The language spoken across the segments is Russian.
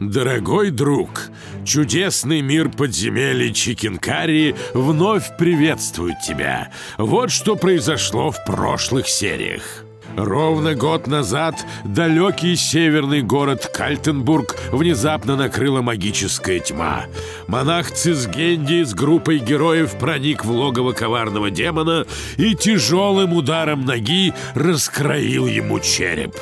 Дорогой друг, чудесный мир подземелья Чикенкари вновь приветствует тебя. Вот что произошло в прошлых сериях. Ровно год назад далекий северный город Кальтенбург внезапно накрыла магическая тьма. Монах Цизгенди с группой героев проник в логово коварного демона и тяжелым ударом ноги раскроил ему череп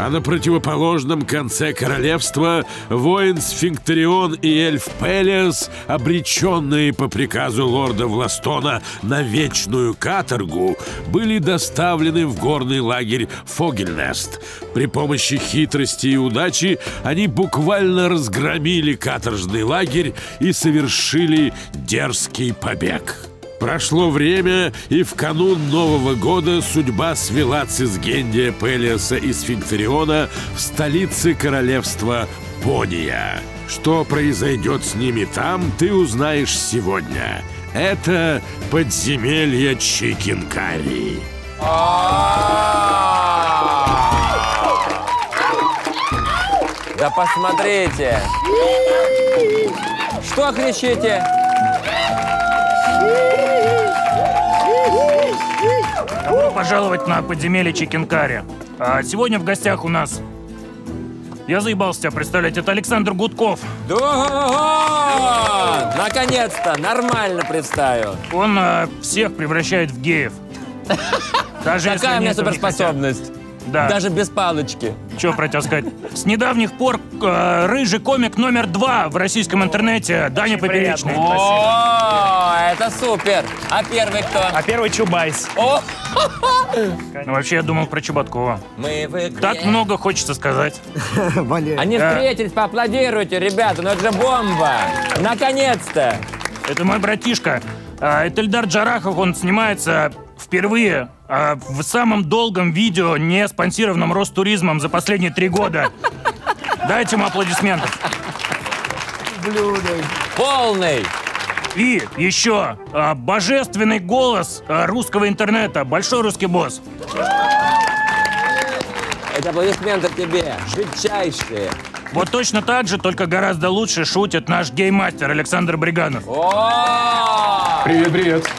а на противоположном конце королевства воин Сфинктерион и эльф Пелиас, обреченные по приказу лорда Властона на вечную каторгу, были доставлены в горный лагерь Фогельнест. При помощи хитрости и удачи они буквально разгромили каторжный лагерь и совершили дерзкий побег. Прошло время, и в канун Нового года судьба свела Цизгендия, Пелиаса и Сфинктериона в столице королевства Пония. Что произойдет с ними там, ты узнаешь сегодня. Это подземелье Чикенкари. Да посмотрите! Что кричите? Добро пожаловать на подземелье Чикенкари. А сегодня в гостях у нас... Я заебался тебя представлять, это Александр Гудков. Да! Наконец-то! Нормально представил. Он а, всех превращает в геев. Даже Какая у меня суперспособность? Да. Даже без палочки. Что про тебя сказать? С недавних пор э, рыжий комик номер два в российском интернете Даня Поперечный. О, это супер. А первый кто? А первый Чубайс. О! Ну, вообще, я думал про Чеботкова. Мы в игре. Так много хочется сказать. Они Да. встретились, поаплодируйте, ребята, ну это же бомба! Наконец-то! Это мой братишка. А, Это Эльдар Джарахов, он снимается впервые а, в самом долгом видео, не спонсированном Ростуризмом за последние три года. Дайте ему аплодисментов. Полный! И еще а, божественный голос а, русского интернета, большой русский босс. Это аплодисменты тебе, жидчайшие. Вот точно так же, только гораздо лучше шутит наш геймастер Александр Бриганов. Привет, привет.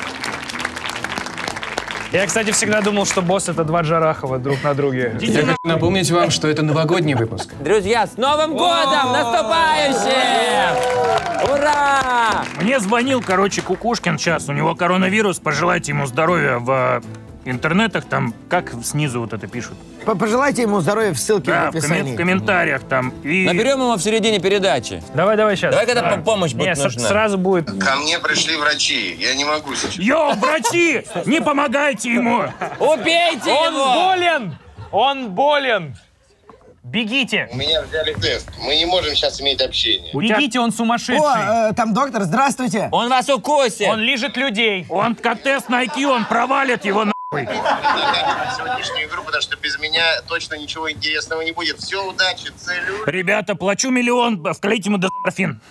Я, кстати, всегда думал, что босс это два Джарахова друг на друге. Я хочу напомнить вам, что это новогодний выпуск. Друзья, с Новым годом! Наступающим! Ура! Мне звонил, короче, Кукушкин сейчас. У него коронавирус. Пожелайте ему здоровья в э, интернетах. Там, как снизу вот это пишут. Пожелайте ему здоровья в ссылке Да, в описании. в комментариях там. И... Наберем его в середине передачи. Давай, давай сейчас. Давай, когда помощь будет Не, с- нужна. сразу будет. Ко мне пришли врачи. Я не могу сейчас. Йоу, врачи! Не помогайте ему! Убейте Он его! болен! Он болен! Бегите! У меня взяли тест. Мы не можем сейчас иметь общение. Бегите, он сумасшедший! О, э, там доктор, здравствуйте. Он вас укусит! Он лижет людей! Он как тест на IQ, он провалит его нахуй. Сегодняшнюю игру, потому что без меня точно ничего интересного не будет. Все, удачи, целю. Ребята, плачу миллион, вклейте ему дорфин.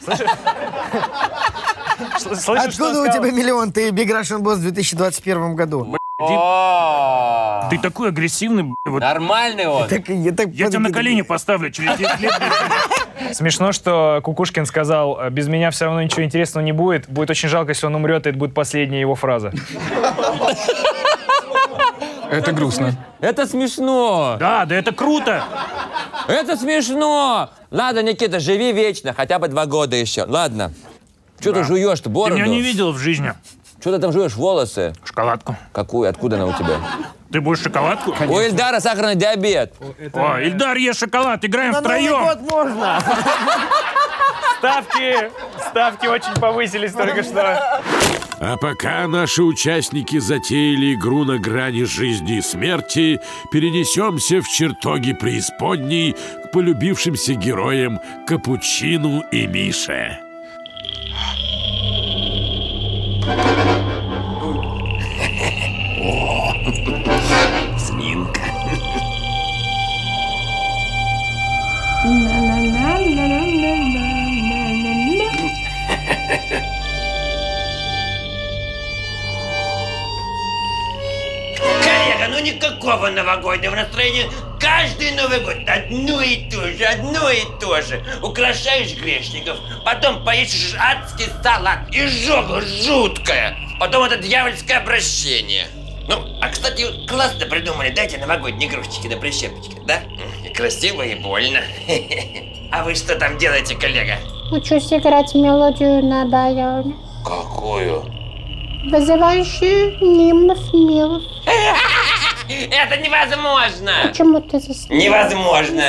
Слышишь, что он Откуда у тебя миллион? Ты Big Russian Boss в 2021 году. О! Ты такой агрессивный, вот. Нормальный он. Я, тебя на колени поставлю через 10 лет. Смешно, что Кукушкин сказал, без меня все равно ничего интересного не будет. Будет очень жалко, если он умрет, и это будет последняя его фраза. Это грустно. Это смешно. Да, да это круто. Это смешно. Ладно, Никита, живи вечно, хотя бы два года еще. Ладно. Что ты жуешь-то, Ты бороду? меня не видел в жизни. Что ты там жуешь, волосы? Шоколадку. Какую? Откуда она у тебя? Ты будешь шоколадку? У Эльдара сахарный диабет. О, Ильдар, ешь шоколад, играем На Новый втроем. год можно. Ставки, ставки очень повысились только что. А пока наши участники затеяли игру на грани жизни и смерти, перенесемся в чертоги преисподней к полюбившимся героям Капучину и Мише. Коллега, ну никакого новогоднего настроения. Каждый Новый год одно и то же, одно и то же. Украшаешь грешников, потом поищешь адский салат, и жога жуткая. Потом это дьявольское обращение. Ну, а, кстати, классно придумали, дайте новогодние игрушечки на прищепочке, да? И красиво, и больно. А вы что там делаете, коллега? Учусь играть мелодию на баяне, Какую? вызывающую нимф милф. Это невозможно! Почему ты засмеялся? Невозможно!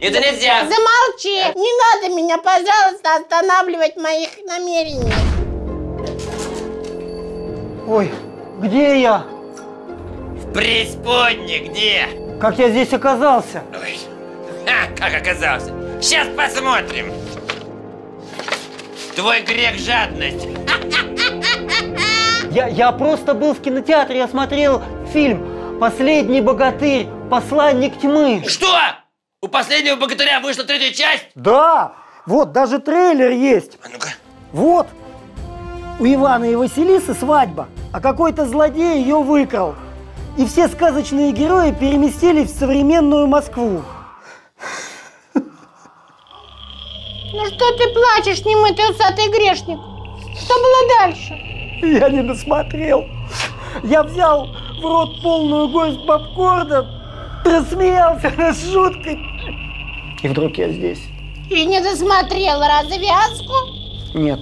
Это нельзя! Замолчи! Не надо меня, пожалуйста, останавливать моих намерений. Ой, где я? Преисподней где? Как я здесь оказался? Ой, а, как оказалось. Сейчас посмотрим. Твой грех жадность. Я, я просто был в кинотеатре, я смотрел фильм «Последний богатырь. Посланник тьмы». Что? У последнего богатыря вышла третья часть? Да, вот даже трейлер есть. А ну-ка. Вот. У Ивана и Василисы свадьба, а какой-то злодей ее выкрал. И все сказочные герои переместились в современную Москву. Ну что ты плачешь, немытый усатый грешник? Что было дальше? Я не досмотрел. Я взял в рот полную горсть попкорна, рассмеялся над шуткой. И вдруг я здесь. И не досмотрел развязку? Нет.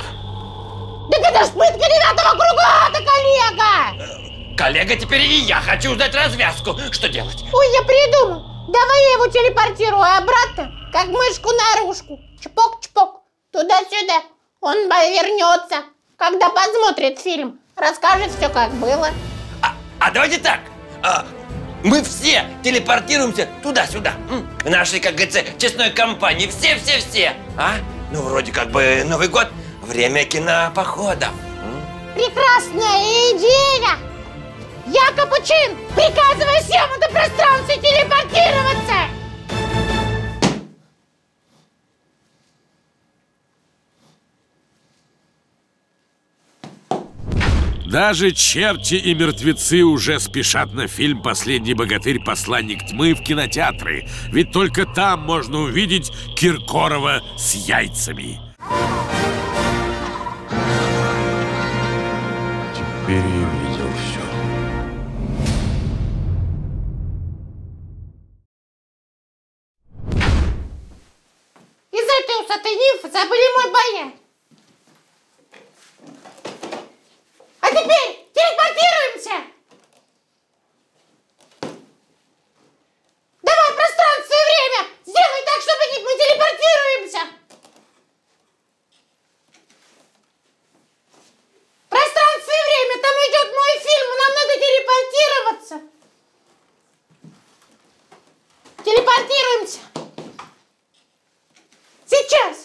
Так это ж пытка девятого круга, ты коллега! Коллега, теперь и я хочу узнать развязку. Что делать? Ой, я придумал. Давай я его телепортирую обратно, как мышку наружку. Чпок-чпок, туда-сюда. Он вернется, когда посмотрит фильм. Расскажет все, как было. А, давайте так. А, мы все телепортируемся туда-сюда. В нашей, как говорится, честной компании. Все-все-все. А? Ну, вроде как бы Новый год. Время кинопоходов. Прекрасная идея! Я Капучин! Приказываю всем это пространстве телепортироваться! Даже черти и мертвецы уже спешат на фильм «Последний богатырь. Посланник тьмы» в кинотеатры. Ведь только там можно увидеть Киркорова с яйцами. Теперь я видел все. Из этой усатой нимфы забыли мой баян. А теперь телепортируемся! Давай, пространство и время! Сделай так, чтобы мы телепортируемся! Пространство и время, там идет мой фильм, нам надо телепортироваться! Телепортируемся! Сейчас!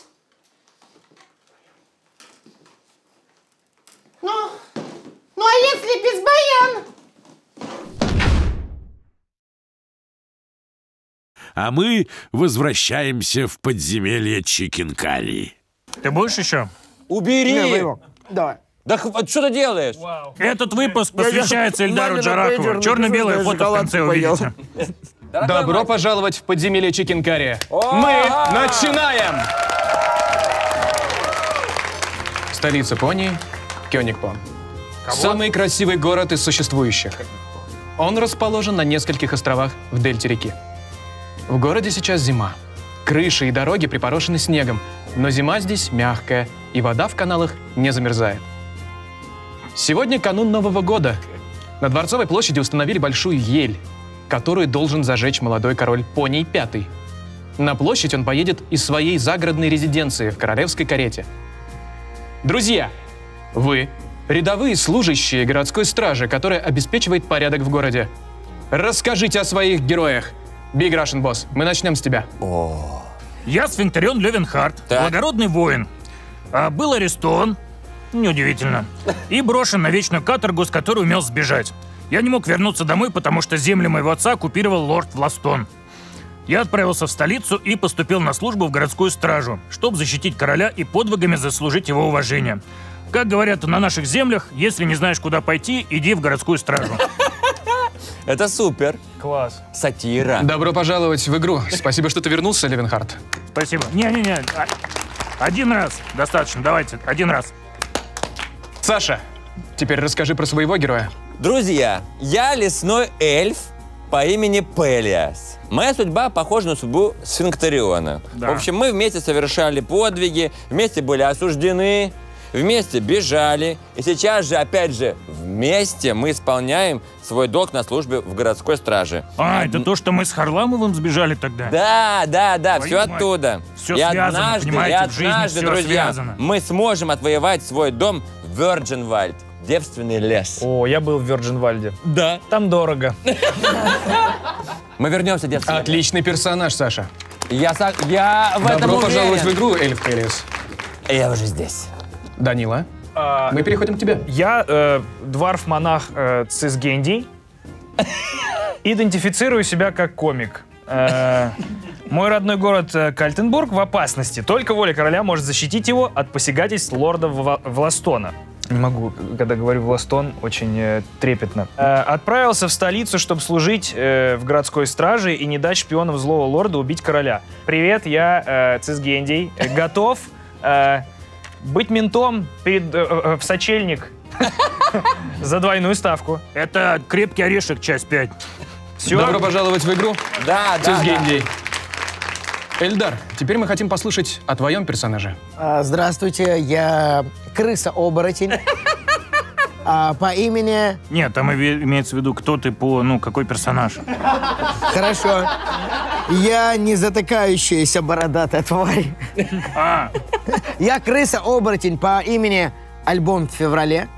Ну, ну а если без баяна? А мы возвращаемся в подземелье Чикенкари. Ты будешь еще? Убери! Давай. Да что ты делаешь? Этот выпуск посвящается Эльдару мамина Джарахову. пейджер, Черно-белое фото в конце увидите. Добро пожаловать в подземелье Чикенкария. Мы начинаем! Столица Понии — Кёнигпон. Самый красивый город из существующих. Он расположен на нескольких островах в дельте реки. В городе сейчас зима. Крыши и дороги припорошены снегом, но зима здесь мягкая, и вода в каналах не замерзает. Сегодня канун Нового года. На Дворцовой площади установили большую ель, которую должен зажечь молодой король Поний Пятый. На площадь он поедет из своей загородной резиденции в королевской карете. Друзья, вы – рядовые служащие городской стражи, которая обеспечивает порядок в городе. Расскажите о своих героях. Big Russian Boss, мы начнем с тебя. Я Сфинктерион Левенхарт, Так. благородный воин. А, был арестован, неудивительно, и брошен на вечную каторгу, с которой умел сбежать. Я не мог вернуться домой, потому что земли моего отца оккупировал лорд Властон. Я отправился в столицу и поступил на службу в городскую стражу, чтобы защитить короля и подвигами заслужить его уважение. Как говорят на наших землях, если не знаешь, куда пойти, иди в городскую стражу. Это супер. Класс. Сатира. Добро пожаловать в игру. Спасибо, что ты вернулся, Левенхард. Спасибо. Не-не-не, а- один раз достаточно, давайте, один раз. Саша, теперь расскажи про своего героя. Друзья, я лесной эльф по имени Пелиас. Моя судьба похожа на судьбу Сфинктериона. Да. В общем, мы вместе совершали подвиги, вместе были осуждены, вместе бежали. И сейчас же, опять же, вместе мы исполняем свой долг на службе в городской страже. А, это то, что мы с Харламовым сбежали тогда? Да, да, да, Твою все мать. оттуда. Всё и связано, однажды, понимаете, и в жизни однажды, друзья, связано. мы сможем отвоевать свой дом в Virginwald, девственный лес. О, я был в Вирджинвальде. Да. Там дорого. Мы вернемся лес. Отличный персонаж, Саша. Я, я в этом Добро пожаловать в уверен. игру, Эльф Пелиас. Я уже здесь. Данила, А, мы переходим к тебе. Я э, дворф-монах э, Цисгендий. Идентифицирую себя как комик. Э, мой родной город э, Кальтенбург в опасности. Только воля короля может защитить его от посягательств лорда Вла- Властона. Не могу, когда говорю Властон, очень э, трепетно. Э, отправился в столицу, чтобы служить э, в городской страже и не дать шпионам злого лорда убить короля. Привет, я э, Цисгендий. Готов э, быть ментом перед, э, э, в сочельник за двойную ставку. Это «Крепкий орешек», часть 5. Все. Добро пожаловать в игру, Да, да, да. Цисгендий. Эльдар, теперь мы хотим послушать о твоем персонаже. А, Здравствуйте, я крыса-оборотень. А, По имени... Нет, там име- имеется в виду, кто ты по, ну, какой персонаж. Хорошо. Я не затыкающаяся бородатая тварь. А, Я крыса-оборотень по имени Альбом в феврале.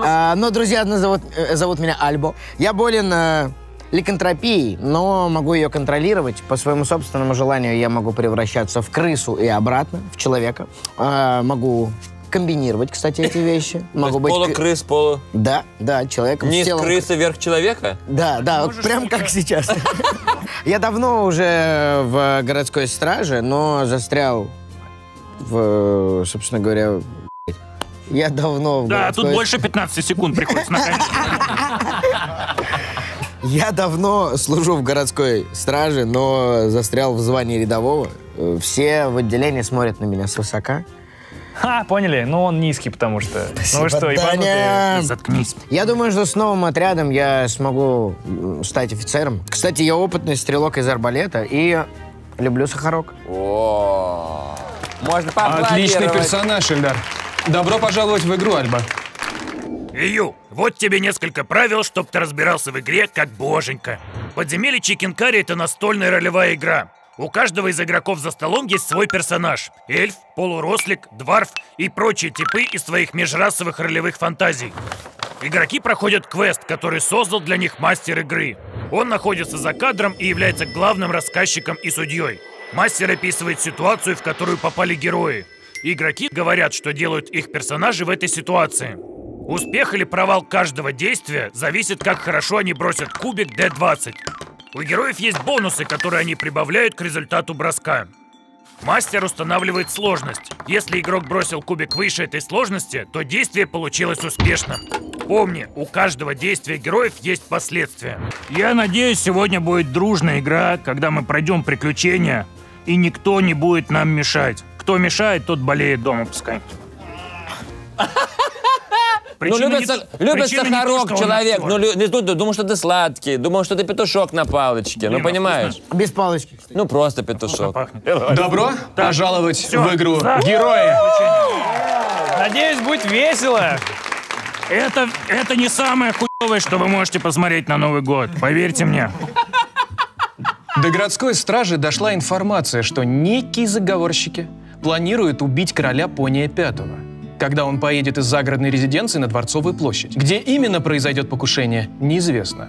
А, Но друзья назовут, э, зовут меня Альбо. Я болен э, ликантропией, но могу ее контролировать. По своему собственному желанию я могу превращаться в крысу и обратно, в человека. А, Могу комбинировать, кстати, эти вещи. Могу быть... полукрыс, полу... Да, да, человеком Низ телом- крысы, верх человека? Да, да, вот прям как сейчас. Я давно уже в городской страже, но застрял в, собственно говоря, я давно в да, тут больше 15 секунд приходится. Я давно служу в городской страже, но застрял в звании рядового. Э, Все в отделении смотрят на меня свысока. Ха, поняли? Ну, он низкий, потому что... Ну Спасибо, вы что, ебанутые? Даня. Заткнись. Я думаю, что с новым отрядом я смогу стать офицером. Кстати, я опытный стрелок из арбалета и люблю сахарок. О, можно. Отличный персонаж, Эльдар. Добро пожаловать в игру, Альба. Ию, вот тебе несколько правил, чтоб ты разбирался в игре как боженька. Подземелье Чикенкари — это настольная ролевая игра. У каждого из игроков за столом есть свой персонаж. Эльф, полурослик, дварф и прочие типы из своих межрасовых ролевых фантазий. Игроки проходят квест, который создал для них мастер игры. Он находится за кадром и является главным рассказчиком и судьей. Мастер описывает ситуацию, в которую попали герои. Игроки говорят, что делают их персонажи в этой ситуации. Успех или провал каждого действия зависит, как хорошо они бросят кубик D20. У героев есть бонусы, которые они прибавляют к результату броска. Мастер устанавливает сложность. Если игрок бросил кубик выше этой сложности, то действие получилось успешным. Помни, у каждого действия героев есть последствия. Я надеюсь, сегодня будет дружная игра, когда мы пройдем приключения, и никто не будет нам мешать. Кто мешает, тот болеет дома пускай. Ну, Причина любит, не то- любит не то, сахарок что он человек. Ну, лю- не думал, что ты сладкий. Думал, что ты петушок на палочке. Ну, Блин, а понимаешь? Без палочки, кстати. Ну, просто петушок. Добро пожаловать Всё. в игру За- Герои. Надеюсь, будет весело. Это, это не самое хуевое, что вы можете посмотреть на Новый год. Поверьте мне. До городской стражи дошла информация, что некие заговорщики планируют убить короля Пония Пятого, когда он поедет из загородной резиденции на Дворцовую площадь. Где именно произойдет покушение, неизвестно.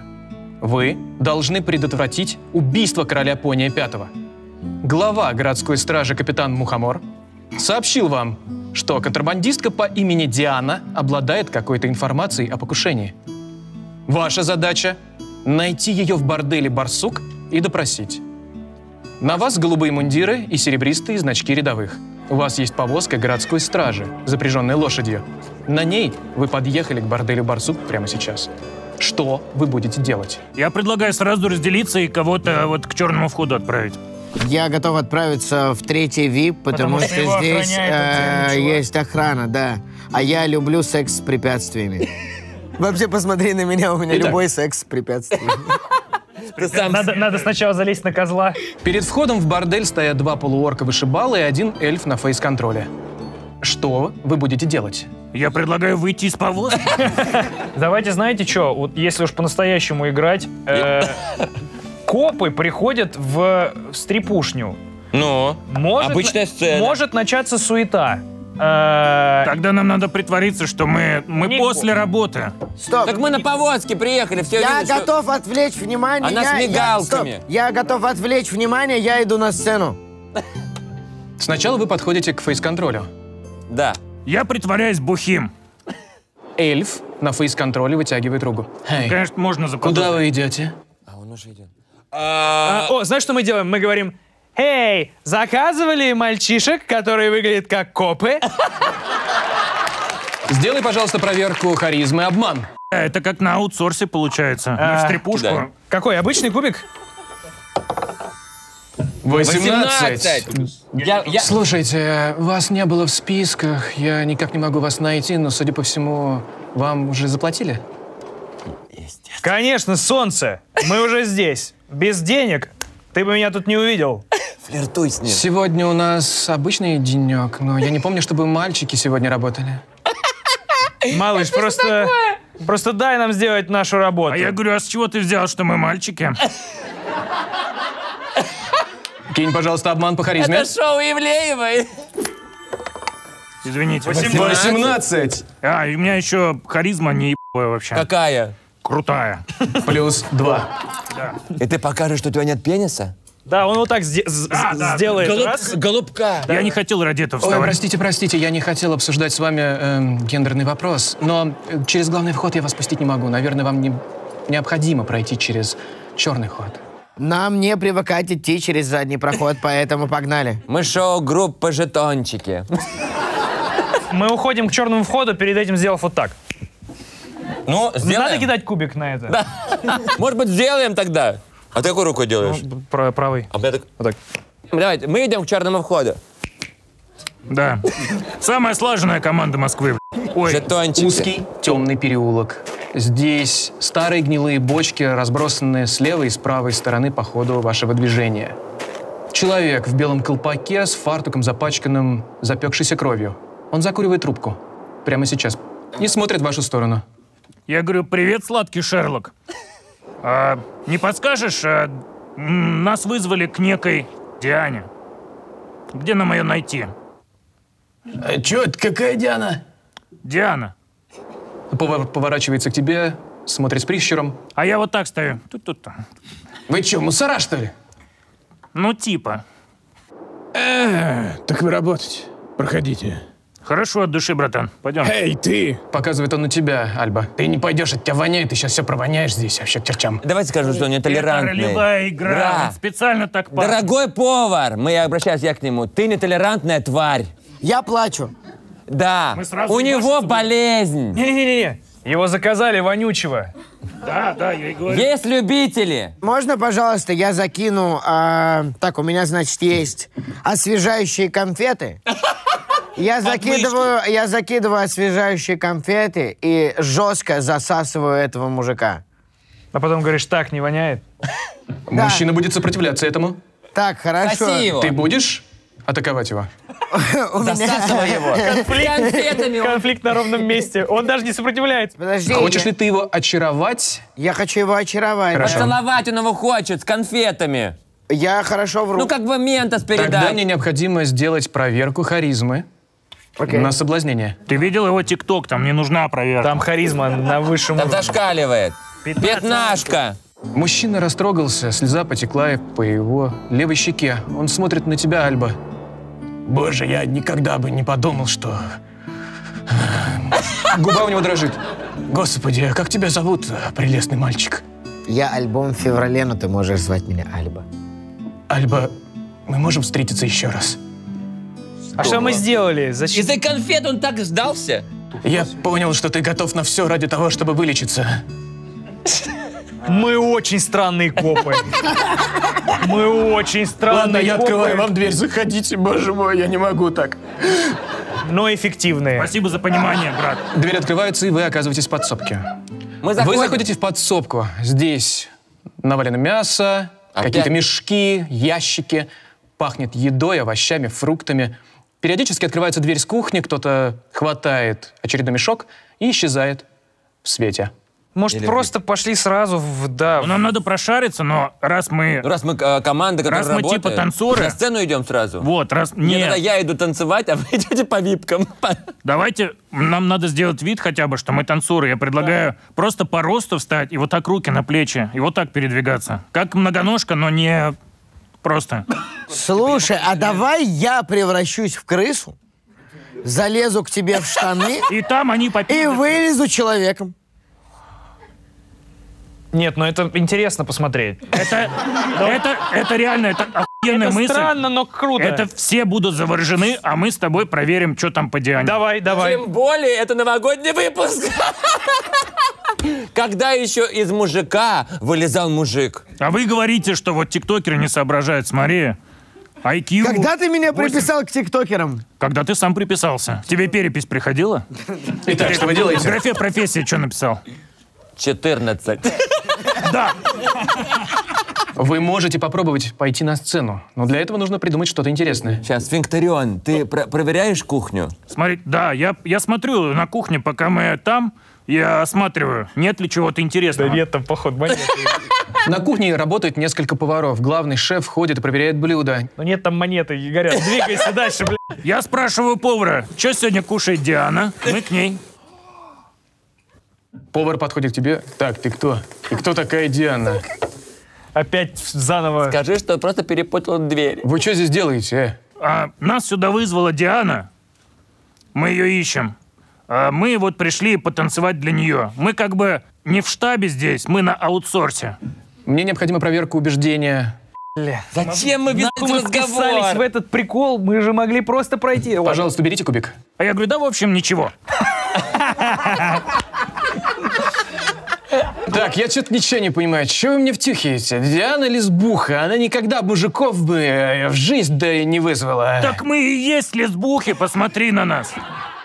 Вы должны предотвратить убийство короля Пония Пятого. Глава городской стражи капитан Мухомор сообщил вам, что контрабандистка по имени Диана обладает какой-то информацией о покушении. Ваша задача — найти ее в борделе «Барсук» и допросить. На вас голубые мундиры и серебристые значки рядовых. У вас есть повозка городской стражи, запряженная лошадью. На ней вы подъехали к борделю «Барсук» прямо сейчас. Что вы будете делать? Я предлагаю сразу разделиться и кого-то вот к черному входу отправить. Я готов отправиться в третий VIP, потому, Потому что что, здесь э, есть охрана, да. А я люблю секс с препятствиями. Вообще, посмотри на меня, у меня Итак. любой секс с препятствиями. Надо, надо сначала залезть на козла. Перед входом в бордель стоят два полуорка вышибала и один эльф на фейс-контроле. Что вы будете делать? Я предлагаю выйти из повозки. Давайте, знаете что, вот если уж по-настоящему играть, э, копы приходят в стрипушню. Ну, Может, обычная на- сцена. Может начаться суета. Э, Тогда нам надо притвориться, что мы, мы после работы. Стоп. Так мы на повозке приехали, все Я что- готов отвлечь внимание. Она с я, я- мигалками. стоп. Я готов отвлечь внимание, я иду на сцену. Сначала вы подходите к фейс-контролю. Да. Я притворяюсь бухим. Эльф на фейс-контроле вытягивает руку. Эй, Конечно, можно заподозрить. куда вы идете? А он уже идет. а, о, знаешь, что мы делаем? Мы говорим, «Эй, заказывали мальчишек, которые выглядят как копы?» Сделай, пожалуйста, проверку харизмы обман. Это как на аутсорсе получается. Мы в А, стрипушку. кидай. Какой, обычный кубик? 18. Я, я... Слушайте, вас не было в списках, я никак не могу вас найти, но, судя по всему, вам уже заплатили? Конечно, солнце. Мы уже здесь. Без денег ты бы меня тут не увидел. Флиртуй с ним. Сегодня у нас обычный денек, но я не помню, чтобы мальчики сегодня работали. Малыш, просто, просто дай нам сделать нашу работу. А я говорю, а с чего ты взял, что мы мальчики? Кинь, пожалуйста, обман по харизме. Это шоу Ивлеевой. Извините. 18 А, и у меня еще харизма не ебая вообще. Какая? Крутая. плюс 2. И ты покажешь, что у тебя нет пениса? Да, он вот так сде- Да, сделает. Голуб- раз. Голубка. Я не хотел ради этого Ой, вставать. простите, простите, я не хотел обсуждать с вами эм, гендерный вопрос, но э, через главный вход я вас пустить не могу. Наверное, вам не, необходимо пройти через черный ход. Нам не привыкать идти через задний проход, поэтому погнали. Мы шоу группа жетончики. Мы уходим к черному входу, перед этим сделав вот так. Ну, Не сделаем. надо кидать кубик на это. Может быть, сделаем тогда? А ты какой рукой делаешь? Про- правый. А у меня так... Вот так. Давайте, мы идем к черному входу. Да. Самая слаженная команда Москвы. Ой, Жетончики. Узкий темный переулок. Здесь старые гнилые бочки, разбросанные с левой и с правой стороны по ходу вашего движения. Человек в белом колпаке с фартуком, запачканным, запекшейся кровью. Он закуривает трубку. Прямо сейчас. И смотрит в вашу сторону. Я говорю, привет, сладкий Шерлок. А, не подскажешь, а, нас вызвали к некой Диане. Где нам ее найти? А чё, это какая Диана? Диана. Повор- поворачивается к тебе, смотрит с прищуром. А я вот так стою. Тут-тут. Вы чё, мусора, что ли? Ну, типа. Так вы работаете. Проходите. Хорошо от души, братан. Пойдем. Эй, ты! Показывает он на тебя, Альба. Ты не пойдешь, от тебя воняет, ты сейчас все провоняешь здесь, вообще к чертям. Давайте скажу, что он Это нетолерантный. ролевая игра. Да. Он специально так пахнет. Дорогой повар, мы я обращаюсь я к нему, ты нетолерантная тварь. Я плачу. Да, Мы сразу у него болезнь. Не-не-не. Его заказали вонючего. Да, да, я и говорю. Есть любители. Можно, пожалуйста, я закину... а, так, у меня, значит, есть освежающие конфеты. Я закидываю, я закидываю освежающие конфеты и жестко засасываю этого мужика. А потом говоришь, так, не воняет. Да. Мужчина будет сопротивляться этому. Так, хорошо. Соси его. Ты будешь атаковать его? Засасывай его. Конфликт на ровном месте. Он даже не сопротивляется. Подожди. Хочешь ли ты его очаровать? я хочу его очаровать. Поцеловать он его хочет с конфетами. Я хорошо вру. Ну, как бы ментос Тогда передать. мне необходимо сделать проверку харизмы Окей. на соблазнение. Ты видел его тикток? Там не нужна проверка. Там харизма на высшем Там уровне. зашкаливает. Пятнашка. Мужчина растрогался, слеза потекла по его левой щеке. Он смотрит на тебя, Альба. Боже, я никогда бы не подумал, что... Губа у него дрожит. Господи, как тебя зовут, прелестный мальчик? Я альбом в феврале, но ты можешь звать меня Альба. Альба, мы можем встретиться еще раз? А что мы сделали? Зачем? Из-за конфет он так сдался. Я понял, что ты готов на все ради того, чтобы вылечиться. Мы очень странные копы. Мы очень странные Ладно, я копы, открываю вам дверь, заходите, боже мой, я не могу так. но эффективные. Спасибо за понимание, брат. Дверь открывается, и вы оказываетесь в подсобке. Мы Вы заходим. заходите в подсобку. Здесь навалено мясо, Опять? какие-то мешки, ящики. Пахнет едой, овощами, фруктами. Периодически открывается дверь с кухни, кто-то хватает очередной мешок и исчезает в свете. Может, Или просто пошли сразу в... Да, Ну, Нам надо прошариться, но раз мы... Ну, раз мы э, команда, которая Раз мы работает, типа танцоры. на сцену идем сразу. Вот, раз... Не, Нет, тогда я иду танцевать, а вы идете по випкам. давайте, нам надо сделать вид хотя бы, что мы танцоры. Я предлагаю просто по росту встать и вот так руки на плечи, и вот так передвигаться. Как многоножка, но не просто. Слушай, а давай я превращусь в крысу, залезу к тебе в штаны И там они и попили. вылезу человеком. Нет, ну это интересно посмотреть. Это, это, это реально, это охуенная Это мысль. странно, но круто. Это все будут заворожены, а мы с тобой проверим, что там по Диане. Давай, давай. Тем более, это новогодний выпуск. Когда еще из мужика вылезал мужик? А вы говорите, что вот тиктокеры не соображают, смотри. IQ... Когда ты меня 8. приписал к тиктокерам? Когда ты сам приписался. Тебе перепись приходила? Итак, что вы В делаете? графе профессии что написал? 14. Да. Вы можете попробовать пойти на сцену, но для этого нужно придумать что-то интересное. Сейчас, Финкторион, ты про- проверяешь кухню? Смотри, да, я, я смотрю на кухне, пока мы там, я осматриваю, нет ли чего-то интересного. Да нет, там поход монеты. На кухне работает несколько поваров. Главный шеф ходит и проверяет блюда. Ну нет там монеты, горят. Двигайся дальше, блядь. Я спрашиваю повара, что сегодня кушает Диана? Мы к ней. Повар подходит к тебе. Так, ты кто? И кто такая Диана? Опять заново. Скажи, что просто перепутал дверь. Вы что здесь делаете? э? А, нас сюда вызвала Диана. Мы ее ищем. А мы вот пришли потанцевать для нее. Мы как бы не в штабе здесь, мы на аутсорсе. Мне необходима проверка убеждения. Зачем мы этот вписались в этот прикол, мы же могли просто пройти. Пожалуйста, уберите кубик. А я говорю, да, в общем, ничего. Так, я что-то ничего не понимаю. Чего вы мне втюхиваете? Диана лесбуха. Она никогда мужиков бы э, в жизнь да и не вызвала. Так мы и есть лесбухи, посмотри на нас.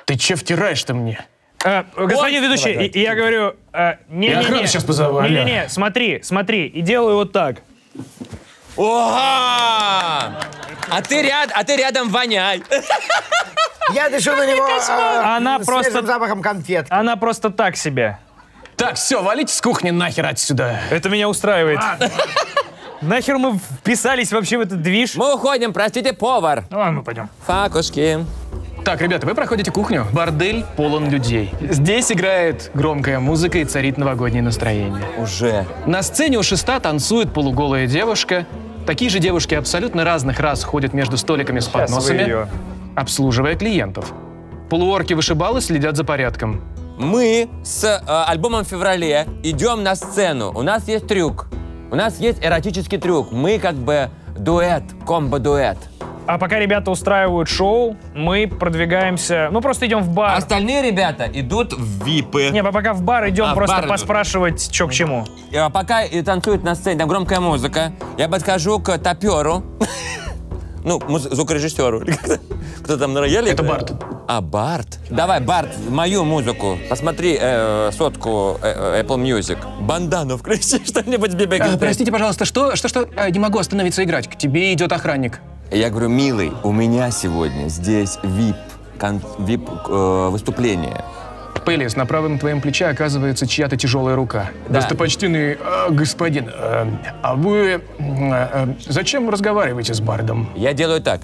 Ты че втираешь-то мне? А, господин ведущий, и, и я говорю, а, не, Я не, не, сейчас позову, не, не, не, смотри, смотри, и делаю вот так. Ага! А ты, ряд, а ты рядом воняй. Я дышу на него э, Она просто- запахом конфет. Она просто так себе. Так, все, валите с кухни нахер отсюда. Это меня устраивает. Нахер мы вписались вообще в этот движ? Мы уходим, простите, повар. Ну ладно, мы пойдем. Факушки. Так, ребята, вы проходите кухню. Бордель полон людей. Здесь играет громкая музыка и царит новогоднее настроение. Уже. На сцене у шеста танцует полуголая девушка. Такие же девушки абсолютно разных рас ходят между столиками с подносами, её. обслуживая клиентов. Полуорки-вышибалы следят за порядком. Мы с э, альбомом в феврале идем на сцену. У нас есть трюк. У нас есть эротический трюк. Мы как бы дуэт, комбо-дуэт. А пока ребята устраивают шоу, мы продвигаемся, ну просто идем в бар. Остальные ребята идут в випы. Не, а пока в бар идем А, просто бар идут. поспрашивать, что к чему. А пока и танцуют на сцене, там громкая музыка, я подхожу к топеру. Ну, звукорежиссеру. Кто там на рояле? Это? Барт. А, Барт. Давай, Барт, мою музыку. Посмотри э, сотку э, э, Apple Music. Бандану включи, что-нибудь Биби А, простите, пожалуйста, что, что, что? А, не могу остановиться играть. К тебе идет охранник. Я говорю, милый, у меня сегодня здесь VIP, кон- VIP э, выступление. Пелис, на правом твоем плече оказывается чья-то тяжелая рука. Да. Достопочтенный э, господин, э, а вы э, э, зачем разговариваете с Бардом? Я делаю так.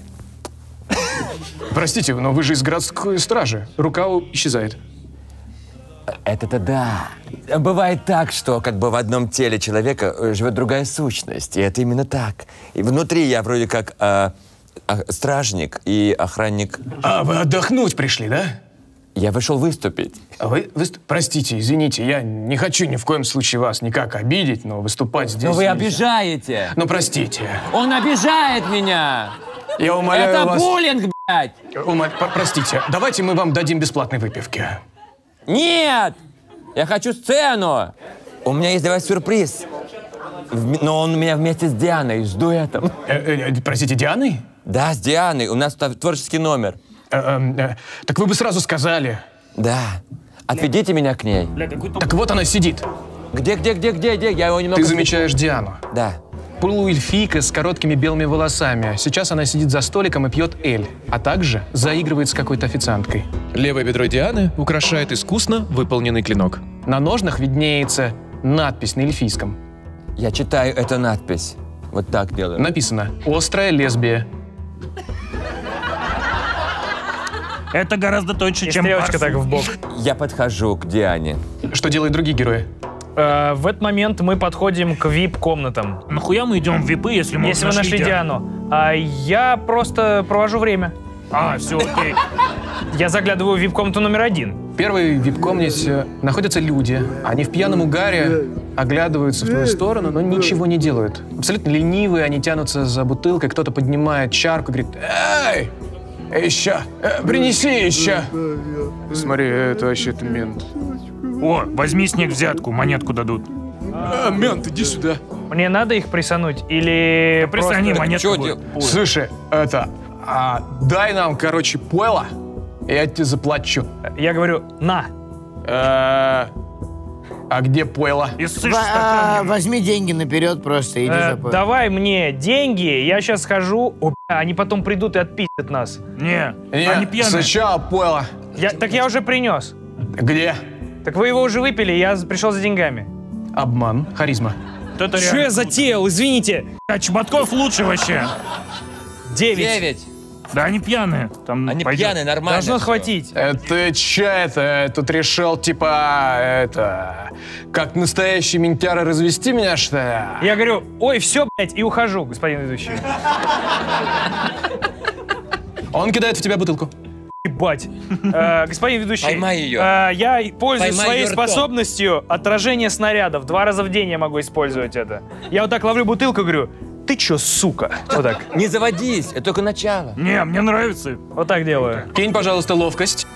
Простите, но вы же из городской стражи. Рука исчезает. Это-то да. Бывает так, что как бы в одном теле человека э, живет другая сущность. И это именно так. И внутри я вроде как э, а, стражник и охранник. А, вы отдохнуть пришли, да? Я вышел выступить. А вы, вы- простите, извините, я не хочу ни в коем случае вас никак обидеть, но выступать здесь Но вы нельзя. обижаете. Ну, простите. Он обижает меня. Я умоляю Это вас... буллинг, блядь. По- Простите, давайте мы вам дадим бесплатной выпивки. Нет! Я хочу сцену. У меня есть для вас сюрприз. Но он у меня вместе с Дианой, с дуэтом. Э, э, э, простите, Дианой? Да, с Дианой. У нас тв- творческий номер. Э, э, э, так вы бы сразу сказали. Да. Отведите меня к ней. Так вот она сидит. Где, где, где, где, где? Я его немного... Ты замечаешь Диану. Да. Полуэльфийка с короткими белыми волосами. Сейчас она сидит за столиком и пьет эль, а также заигрывает с какой-то официанткой. Левое бедро Дианы украшает искусно выполненный клинок. На ножнах виднеется надпись на эльфийском. Я читаю эту надпись. Вот так делаю. Написано «Острая лесбия». Это гораздо тоньше, И чем стрелочка так в бок. Я подхожу к Диане. Что делают другие герои? Э, в этот момент мы подходим к VIP-комнатам. Нахуя мы идем в випы, если мы Если вы нашли Диану. А я просто провожу время. А, все, окей. Я заглядываю в VIP-комнату номер один. В первой вип-комнате находятся люди. Они в пьяном угаре оглядываются в твою сторону, но ничего не делают. Абсолютно ленивые, они тянутся за бутылкой, кто-то поднимает чарку и говорит «Эй, еще, э, принеси еще». Смотри, это вообще-то мент. О, возьми с них взятку, монетку дадут. А, мент, иди сюда. Мне надо их присануть или Присани, просто- монетку будет. Слушай, это, а, дай нам, короче, пойло, и я тебе заплачу. Я говорю «на». Э, а где пойло? И ссышь Во- а, стакан. возьми деньги наперед просто, иди Э, за поезд. давай мне деньги, я сейчас схожу, О, бля, они потом придут и отпиздят нас. Не, Не, они пьяные. Сначала пойло. Я, так я уже принес. Где? Так вы его уже выпили, я пришел за деньгами. Обман, харизма. Это Что я затеял, извините? А Чеботков лучше вообще. Девять. Девять. Да они пьяные. Там Они пойдет. пьяные, нормально. Должно всё. хватить. Это ты че это? Тут решил, типа, это... Как настоящий ментяра развести меня, что ли? Я говорю, ой, все, блядь, и ухожу, господин ведущий. Он кидает в тебя бутылку. Ебать. Э, господин ведущий. Поймай её. э, я пользуюсь Поймай своей способностью отражения снарядов. Два раза в день я могу использовать это. Я вот так ловлю бутылку и говорю, ты чё, сука? Вот так. Не заводись, это только начало. Не, мне нравится. Вот так делаю. Кинь, пожалуйста, ловкость.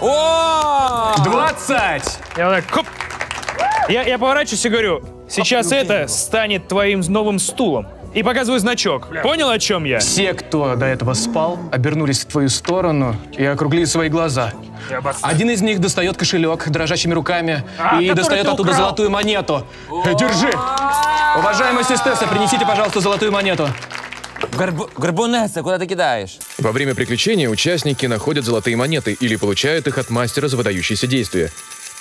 О! 20! Я вот так, хоп. Я, я поворачиваюсь и говорю, сейчас это станет твоим новым стулом. И показываю значок. Понял, о чем я? Все, кто до этого спал, обернулись в твою сторону и округлили свои глаза. Один из них достает кошелек дрожащими руками А, и достает оттуда украл. золотую монету. Э, Держи! Уважаемая сестесса, принесите, пожалуйста, золотую монету. Горбу- Горбунесса, куда ты кидаешь? Во время приключения участники находят золотые монеты или получают их от мастера за выдающиеся действия.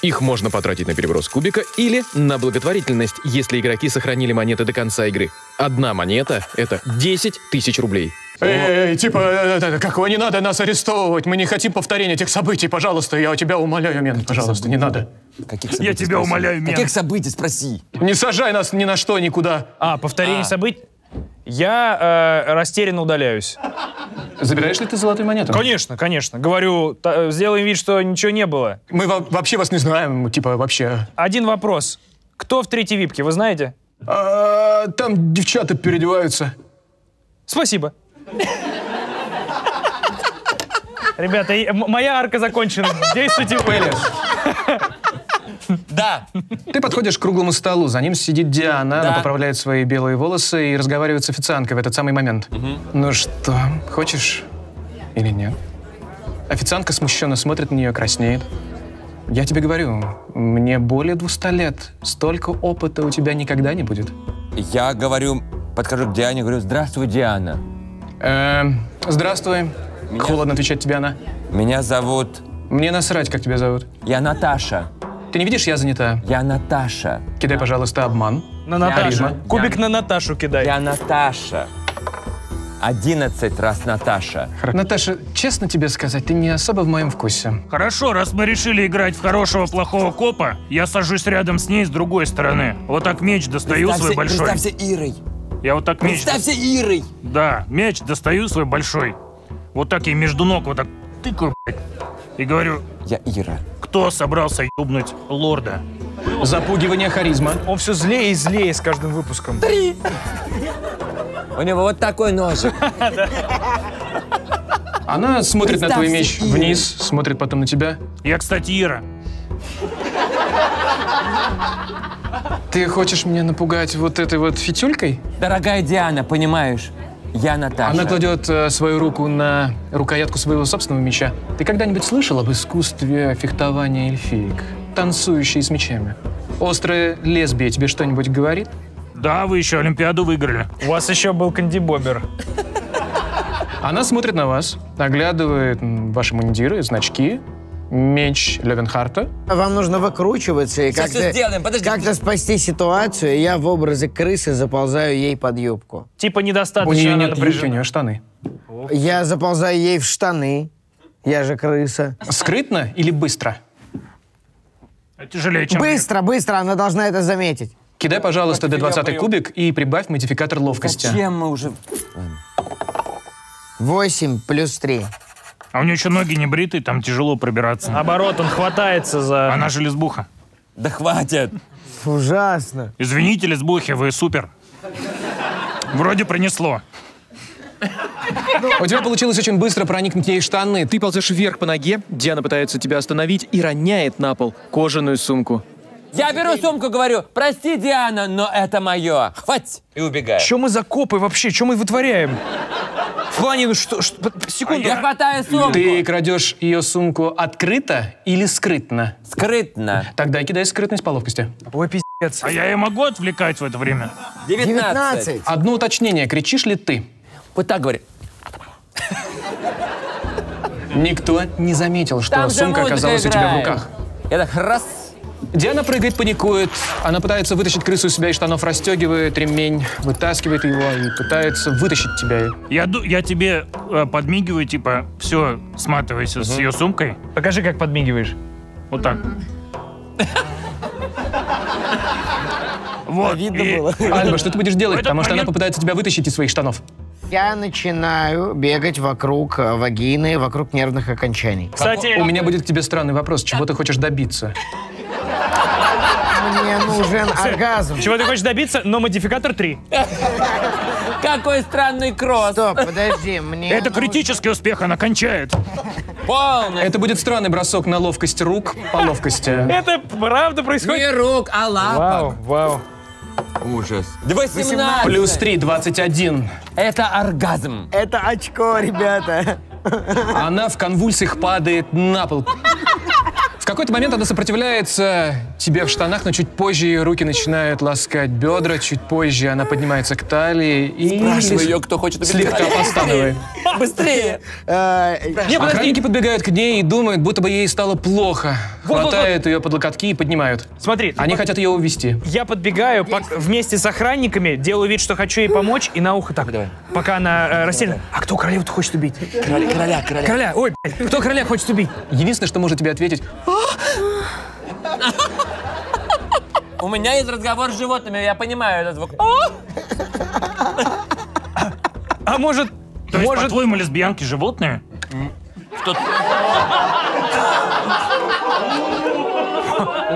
Их можно потратить на переброс кубика или на благотворительность, если игроки сохранили монеты до конца игры. Одна монета — это 10 тысяч рублей. Эй, типа, э, э, какого не надо нас арестовывать? Мы не хотим повторения этих событий, пожалуйста. Я у тебя умоляю, мент, пожалуйста, не надо. Каких Я событий, тебя спроси? умоляю, мент. Каких событий, спроси. Не сажай нас ни на что, никуда. А, повторение событий. Я э, растерянно удаляюсь. Забираешь ли ты золотую монету? Конечно, конечно. Говорю, та- сделаем вид, что ничего не было. Мы во- вообще вас не знаем, типа, вообще. Один вопрос. Кто в третьей випке, вы знаете? А, там девчата переодеваются. Спасибо. Ребята, моя арка закончена. Действуйте вы. Да. Ты подходишь к круглому столу, за ним сидит Диана, она поправляет свои белые волосы и разговаривает с официанткой в этот самый момент. Ну что, хочешь или нет? Официантка смущенно смотрит на нее, краснеет. Я тебе говорю, мне более 200 лет. Столько опыта у тебя никогда не будет. Я говорю, подхожу к Диане, говорю, здравствуй, Диана. Эм, здравствуй. Холодно отвечать тебе она. Меня зовут... Мне насрать, как тебя зовут. Я Наташа. Ты не видишь, я занята. Я Наташа. Кидай, пожалуйста, обман. На Наташу. Харизма. Кубик на Наташу кидай. Я Наташа. Одиннадцать раз Наташа. Наташа, честно тебе сказать, ты не особо в моем вкусе. Хорошо, раз мы решили играть в хорошего плохого копа, я сажусь рядом с ней с другой стороны. Вот так меч достаю свой большой. Представься Ирой. Я вот так меч... Представься Ирой. Да, мяч достаю свой большой. Вот так я между ног вот так тыкаю, блядь, и говорю, Я Ира. Кто собрался ебнуть лорда? Запугивание харизма. Он все злее и злее с каждым выпуском. У него вот такой ножик. Она смотрит на твой меч вниз, смотрит потом на тебя. Я, кстати, Ира. Ты хочешь меня напугать вот этой вот фитюлькой? Дорогая Диана, понимаешь, я Наташа. Она кладет э, свою руку на рукоятку своего собственного меча. Ты когда-нибудь слышал об искусстве фехтования эльфиек, танцующей с мечами? Острое лесбие тебе что-нибудь говорит? Да, вы еще Олимпиаду выиграли. У вас еще был кандибобер. Она смотрит на вас, оглядывает ваши мундиры, значки, меч Левенхарта. Вам нужно выкручиваться и как-то сделаем, подожди. как-то спасти ситуацию. и Я в образе крысы заползаю ей под юбку. Типа У недостаточно нее она нет юбки, у нее штаны. Я заползаю ей в штаны. Я же крыса. Скрытно или быстро? Тяжелее, чем... Быстро, быстро, она должна это заметить. Кидай, пожалуйста, D20 кубик и прибавь модификатор ловкости. Зачем мы уже... 8 плюс 3. А у нее еще ноги не бритые, там тяжело пробираться. Наоборот, он хватается за... Она же лесбуха. Да хватит. Ужасно. Извините, лесбухи, вы супер. Вроде принесло. У тебя получилось очень быстро проникнуть ей штаны. Ты ползешь вверх по ноге, Диана пытается тебя остановить и роняет на пол кожаную сумку. Я беру сумку, говорю, прости, Диана, но это мое. Хватит. И убегаю. Что мы за копы вообще? Что мы вытворяем? В плане, ну что, что- секунду. Я хватаю сумку. Ты крадешь ее сумку открыто или скрытно? Скрытно. Тогда кидай скрытность по ловкости. Ой, пиздец. А я и могу отвлекать в это время. 19. 19. Одно уточнение. Кричишь ли ты? Вот так говори. Никто не заметил, что Там же сумка музыка оказалась у тебя в играет. руках. Я так раз. Диана прыгает, паникует. Она пытается вытащить крысу из себя из штанов, расстегивает ремень, вытаскивает его и пытается вытащить тебя. Я, я тебе э, подмигиваю, типа, все, сматывайся с ее сумкой. Покажи, как подмигиваешь. Вот так. Вот. Видно и- было. Альба, что ты будешь делать? Потому что она попытается тебя вытащить из своих штанов. Я начинаю бегать вокруг э, вагины, вокруг нервных окончаний. Кстати, У меня будет к тебе странный вопрос. Чего ты хочешь добиться? Мне нужен оргазм. чего ты хочешь добиться? Но модификатор 3. Какой странный кросс. Стоп, подожди, мне... Это критический успех, она кончает. Полный. Это будет странный бросок на ловкость рук по ловкости. Это правда происходит? Не рук, а лапок. Вау, вау. Ужас. 18. Плюс 3, 21. Это оргазм. Это очко, ребята. Она в конвульсиях падает на пол. В какой-то момент она сопротивляется тебе в штанах, но чуть позже ее руки начинают ласкать бедра, чуть позже она поднимается к талии и Спрашивай ее, кто хочет убить. слегка постановая. Быстрее. Э, Охранники подбегают к ней и думают, будто бы ей стало плохо. Хватают ее под локотки и поднимают. Смотри, Они хотят ее увести. я подбегаю вместе с охранниками, делаю вид, что хочу ей помочь, и на ухо так, Давай. пока она э, растеряна. А кто королеву-то хочет убить? Короля, короля, короля. Ой, кто короля хочет убить? Единственное, что может тебе ответить, У меня есть разговор с животными, я понимаю этот звук. А может, То есть, может, по-твоему, лесбиянки животные?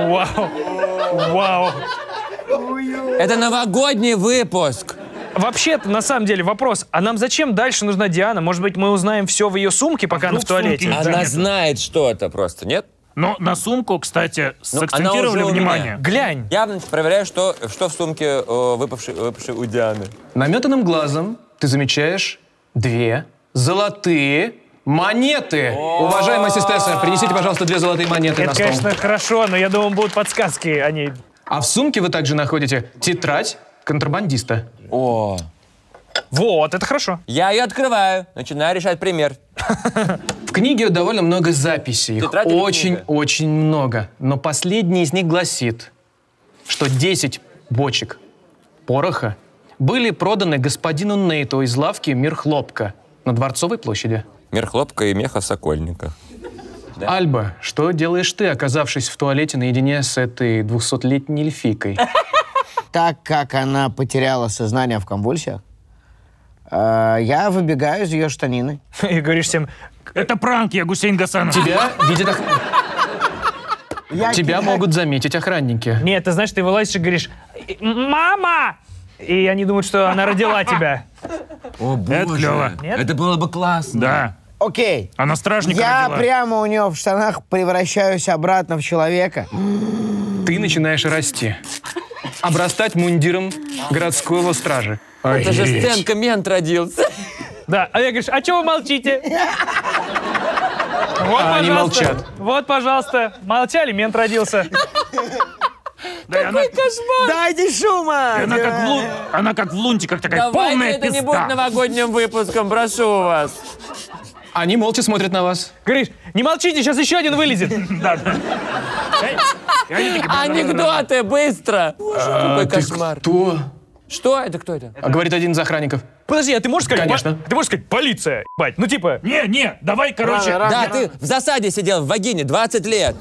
вау, вау. Это новогодний выпуск. Вообще-то, на самом деле, вопрос, а нам зачем дальше нужна Диана? Может быть, мы узнаем все в ее сумке, пока она в туалете? Она знает что-то просто, нет? Но на сумку, кстати, Ну, сакцентировали внимание. Глянь. Я проверяю, что, что в сумке э, выпавшей, выпавшей у Дианы. наметанным глазом ты замечаешь две золотые монеты. Уважаемая сестесса, принесите, пожалуйста, две золотые монеты Это, на стол. конечно, хорошо, но я думаю, будут подсказки, а не... А в сумке вы также находите тетрадь контрабандиста. О, Вот, это хорошо. я ее открываю, начинаю решать пример. В книге довольно много записей. Их? Очень-очень много. Но последний из них гласит, что 10 бочек пороха были проданы господину Нейту из лавки «Мир хлопка» на Дворцовой площади. Мир хлопка и меха в Сокольниках. Альба, что делаешь ты, оказавшись в туалете наедине с этой 200-летней эльфийкой? Так как она потеряла сознание в конвульсиях, я выбегаю из ее штанины. И говоришь всем, Это пранк, я Гусейн Гасанов. Тебя видят ох- Я Тебя кидаю- могут заметить охранники. нет, ты знаешь, ты вылазишь и говоришь, мама! И они думают, что она родила тебя. О, Это клево. Нет? Это было бы классно. Да. Окей. Она стражника Я родила. прямо у нее в штанах превращаюсь обратно в человека. Ты начинаешь расти. Обрастать мундиром городского стражи. Это же сценка мент родился. Да, а я говоришь, а чего вы молчите? Вот, А они пожалуйста. молчат. Вот, пожалуйста. Молчали, мент родился. Да, и она, Дайте шума! и она как в лун- она как в лунтиках такая полная Давайте это не будет пизда. новогодним выпуском, прошу вас. Они молча смотрят на вас. Говоришь, не молчите, сейчас еще один вылезет. Анекдоты, быстро. Какой Ты кошмар. кто? Что? Это кто это? А говорит один из охранников. Подожди, а ты можешь сказать? Конечно. по- Ты можешь сказать полиция, ебать? Ну типа, Не, не, давай, короче. Да, ты в засаде сидел в вагине 20 лет.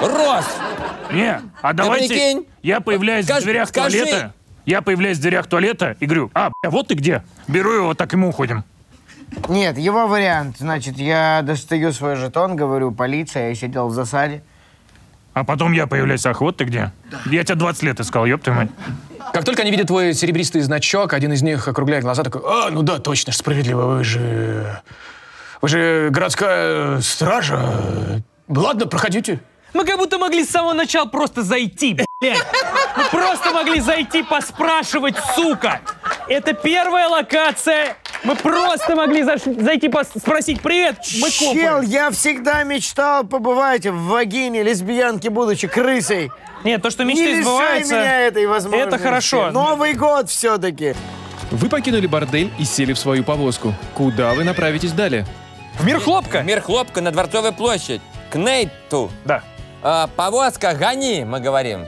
Рос. Не, а давайте... прикинь? Я появляюсь Скаж- в дверях скажи. туалета. Я появляюсь в дверях туалета и говорю, а, бля, вот ты где. Беру его, так и мы уходим. Нет, его вариант. Значит, я достаю свой жетон, говорю, полиция, я сидел в засаде. А потом я появляюсь, ах, вот ты где. Я тебя 20 лет искал, ёб твою мать. Как только они видят твой серебристый значок, один из них округляет глаза, такой, а, ну да, точно, справедливо, вы же... Вы же городская стража. Ладно, проходите. мы как будто могли с самого начала просто зайти, блядь. Мы просто могли зайти поспрашивать, сука. Это первая локация. Мы просто могли заш- зайти пос- спросить, привет, мы Чел, копы. я всегда мечтал побывать в вагине лесбиянки, будучи крысой. Нет, то, что Не мечты лишай сбываются, меня этой возможности. это хорошо. Новый год все-таки. Вы покинули бордель и сели в свою повозку. Куда вы направитесь далее? В мир хлопка. Мир хлопка на Дворцовой площадь. К Нейту. Да. А, повозка, гони, мы говорим.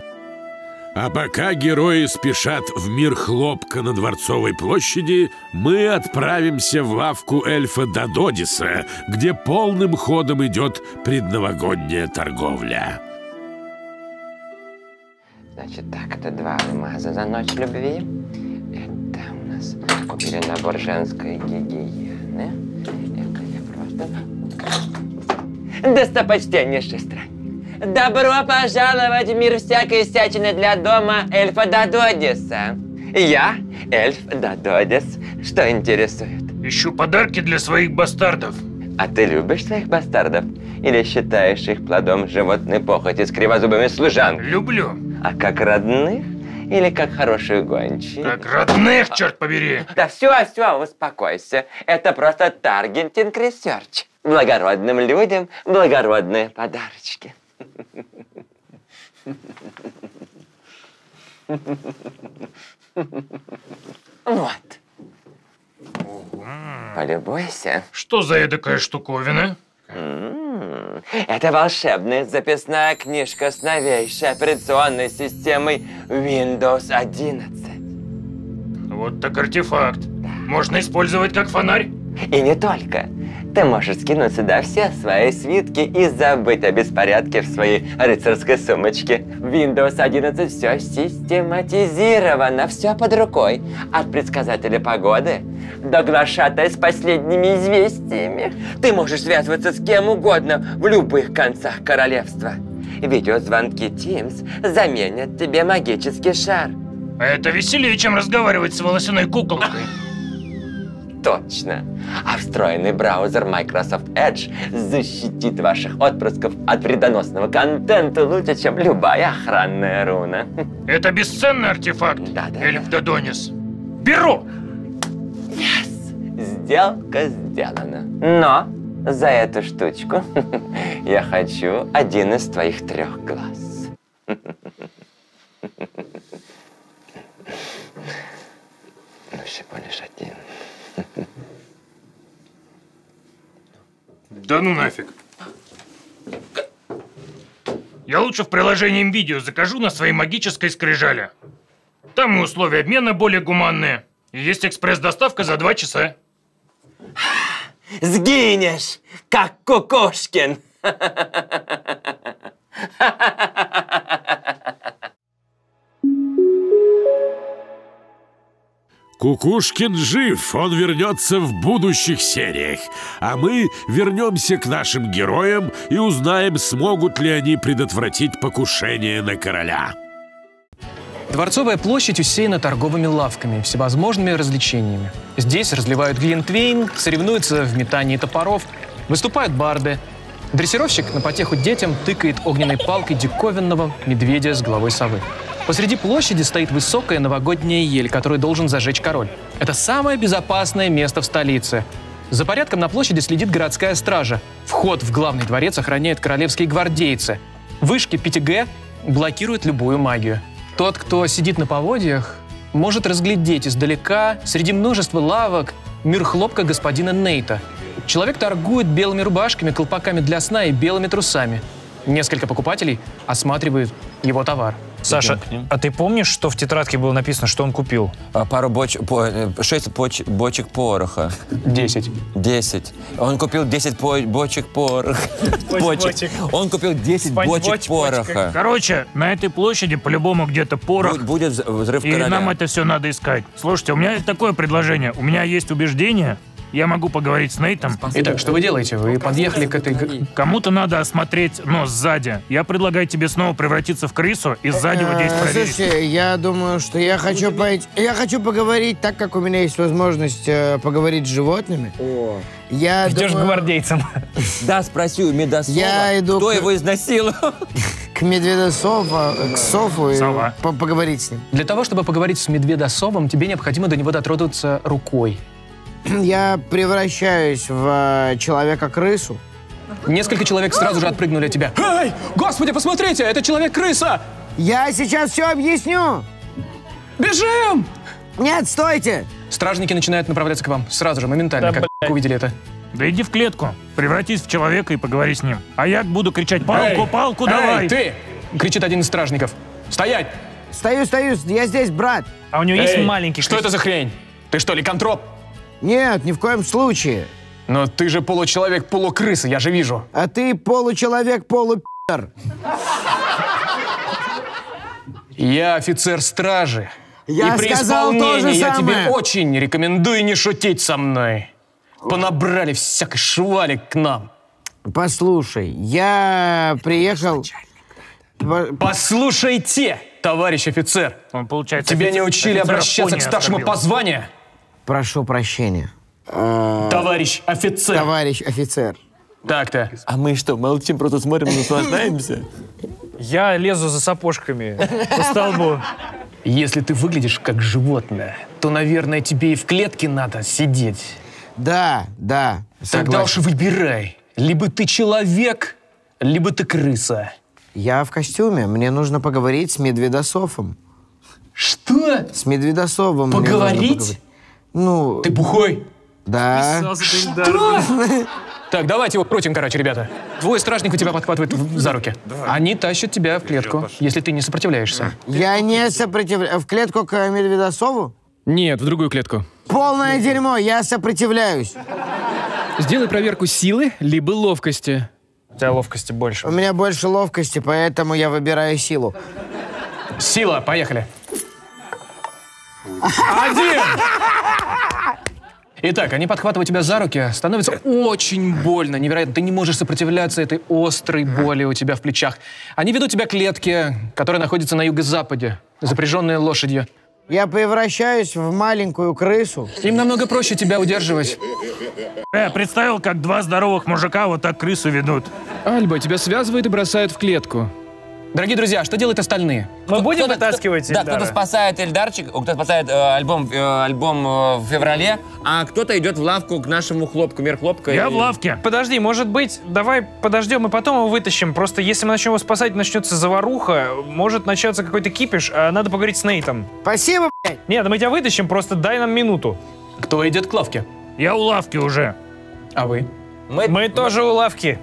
А пока герои спешат в мир хлопка на Дворцовой площади, мы отправимся в лавку эльфа Дододиса, где полным ходом идет предновогодняя торговля. Значит так, это два алмаза за ночь любви. Это у нас купили набор женской гигиены. Это я просто... Достопочтеннейший странник. Добро пожаловать в мир всякой всячины для дома эльфа Дододиса. Я, эльф Дододис. Что интересует? Ищу подарки для своих бастардов. А ты любишь своих бастардов? Или считаешь их плодом животной похоти с кривозубыми служанками? Люблю. А как родных? Или как хорошую гончие? Как родных, черт побери. Да все, все, успокойся. Это просто targeting research. Благородным людям благородные подарочки. Вот. Полюбуйся. Что за эдакая штуковина? М, Это волшебная записная книжка с новейшей операционной системой Windows 11. Вот так артефакт. Можно использовать как фонарь. И не только. Ты можешь скинуть сюда все свои свитки и забыть о беспорядке в своей рыцарской сумочке. В Windows 11 все систематизировано, все под рукой. От предсказателя погоды до глашатай с последними известиями. Ты можешь связываться с кем угодно в любых концах королевства. Видеозвонки Teams заменят тебе магический шар. Это веселее, чем разговаривать с волосяной куколкой. Точно. А встроенный браузер Microsoft Edge защитит ваших отпрысков от вредоносного контента лучше, чем любая охранная руна. Это бесценный артефакт. Да, да, Эльф Додонис. Беру! Сделка сделана. Но за эту штучку я хочу один из твоих трех глаз. Ну, всего лишь один. Да ну нафиг. Я лучше в приложении видео закажу на своей магической скрижале. Там и условия обмена более гуманные. И есть экспресс-доставка за два часа. Сгинешь, как Кукушкин. Кукушкин жив, он вернется в будущих сериях, а мы вернемся к нашим героям и узнаем, смогут ли они предотвратить покушение на короля. Дворцовая площадь усеяна торговыми лавками, всевозможными развлечениями. Здесь разливают глинтвейн, соревнуются в метании топоров, выступают барды. Дрессировщик на потеху детям тыкает огненной палкой диковинного медведя с головой совы. Посреди площади стоит высокая новогодняя ель, которую должен зажечь король. Это самое безопасное место в столице. За порядком на площади следит городская стража. Вход в главный дворец охраняют королевские гвардейцы. Вышки 5Г блокируют любую магию. Тот, кто сидит на поводьях, может разглядеть издалека, среди множества лавок, мир хлопка господина Нейта. Человек торгует белыми рубашками, колпаками для сна и белыми трусами. Несколько покупателей осматривают его товар. Саша, а ты помнишь, что в тетрадке было написано, что он купил? А, Пару боч... по- э, шесть боч- бочек пороха. Десять. Десять. Он купил 10 по- бочек пороха. Бочек. Он купил 10 бочек пороха. Короче, на этой площади по-любому где-то порох. Бу- Будет взрыв- И нам это все надо искать. Слушайте, у меня есть такое предложение. У меня есть убеждение. Я могу поговорить с Нейтом. Итак, что вы делаете? Вы подъехали к этой... Кому-то надо осмотреть нос сзади. Я предлагаю тебе снова превратиться в крысу и сзади вот здесь Э, проверить. Слушайте, я думаю, что я хочу пойти. Я хочу поговорить, так как у меня есть возможность э, поговорить с животными. Я Идешь думаю, гвардейцам. Да, спроси у Медосова, Я иду кто к- его изнасиловал. к медведосова, к Софу и по- поговорить с ним. Для того, чтобы поговорить с медведосовом, тебе необходимо до него дотронуться рукой. Я превращаюсь в э, человека-крысу. Несколько человек сразу же отпрыгнули от тебя. Эй, господи, посмотрите, это человек-крыса! Я сейчас все объясню. Бежим! Нет, стойте! Стражники начинают направляться к вам сразу же, моментально, Да, как увидели это. Да иди в клетку, превратись в человека и поговори с ним. А я буду кричать «Палку, Эй, палку эй, давай!» ты! Кричит один из стражников. Стоять! Стою, стою, я здесь, брат. А у него есть Эй, маленький Что это за хрень? Ты что, ликантроп? Нет, ни в коем случае. Но ты же получеловек, полукрыса, я же вижу. А ты получеловек, полупи***р. Я офицер стражи. Я И при сказал то исполнении же я тебе самое. очень рекомендую не шутить со мной. Понабрали всякой швали к нам. Послушай, я приехал... По- Послушайте, товарищ офицер. Он, получается, Тебя не офицер- учили офицера обращаться к старшему по званию? Прошу прощения, Товарищ офицер. товарищ офицер. Так-то. А мы что, молчим, просто смотрим и наслаждаемся? Я лезу за сапожками по столбу. Если ты выглядишь как животное, то, наверное, тебе и в клетке надо сидеть. Да, да, Тогда согласен. уж выбирай. Либо ты человек, либо ты крыса. Я в костюме, мне нужно поговорить с Медведосовым. Что? С Медведосовым мне нужно Поговорить? поговорить. Ну, Ты бухой? да. Так, давайте его крутим, короче, ребята. Двое стражников тебя подхватывают за руки. Они тащат тебя в клетку, если ты не сопротивляешься. Я не сопротивляюсь. В клетку к Медведосову? Нет, в другую клетку. Полное дерьмо, я сопротивляюсь. Сделай проверку силы либо ловкости. У тебя ловкости больше. У меня больше ловкости, поэтому я выбираю силу. Сила, поехали. Один! Итак, они подхватывают тебя за руки, становится очень больно, невероятно. Ты не можешь сопротивляться этой острой боли у тебя в плечах. Они ведут тебя к клетке, которая находится на юго-западе, запряженная лошадью. Я превращаюсь в маленькую крысу. Им намного проще тебя удерживать. Э, представил, как два здоровых мужика вот так крысу ведут. Альба, тебя связывают и бросают в клетку. Дорогие друзья, что делают остальные? Мы будем Кто-то- вытаскивать Да, Эльдара? кто-то спасает Эльдарчик, кто-то спасает э, альбом, э, альбом э, в феврале, а кто-то идет в лавку к нашему хлопку, мир хлопка. Я и- в лавке. Подожди, может быть, давай подождем и потом его вытащим. Просто если мы начнем его спасать, начнется заваруха, может начаться какой-то кипиш, а надо поговорить с Нейтом. Спасибо, блядь. Нет, мы тебя вытащим, просто дай нам минуту. Кто идет к лавке? Я у лавки уже. А вы? Мы, Мы тоже у лавки.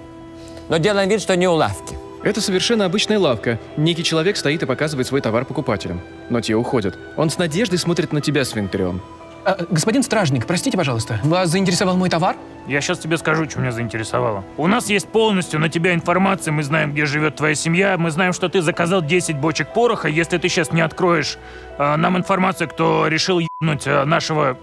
Но делаем вид, что не у лавки. Это совершенно обычная лавка. Некий человек стоит и показывает свой товар покупателям. Но те уходят. Он с надеждой смотрит на тебя, Свинтерион. А, господин стражник, простите, пожалуйста, вас заинтересовал мой товар? Я сейчас тебе скажу, что меня заинтересовало. У нас есть полностью на тебя информация, мы знаем, где живет твоя семья, мы знаем, что ты заказал 10 бочек пороха. Если ты сейчас не откроешь э, нам информацию, кто решил ебнуть э, нашего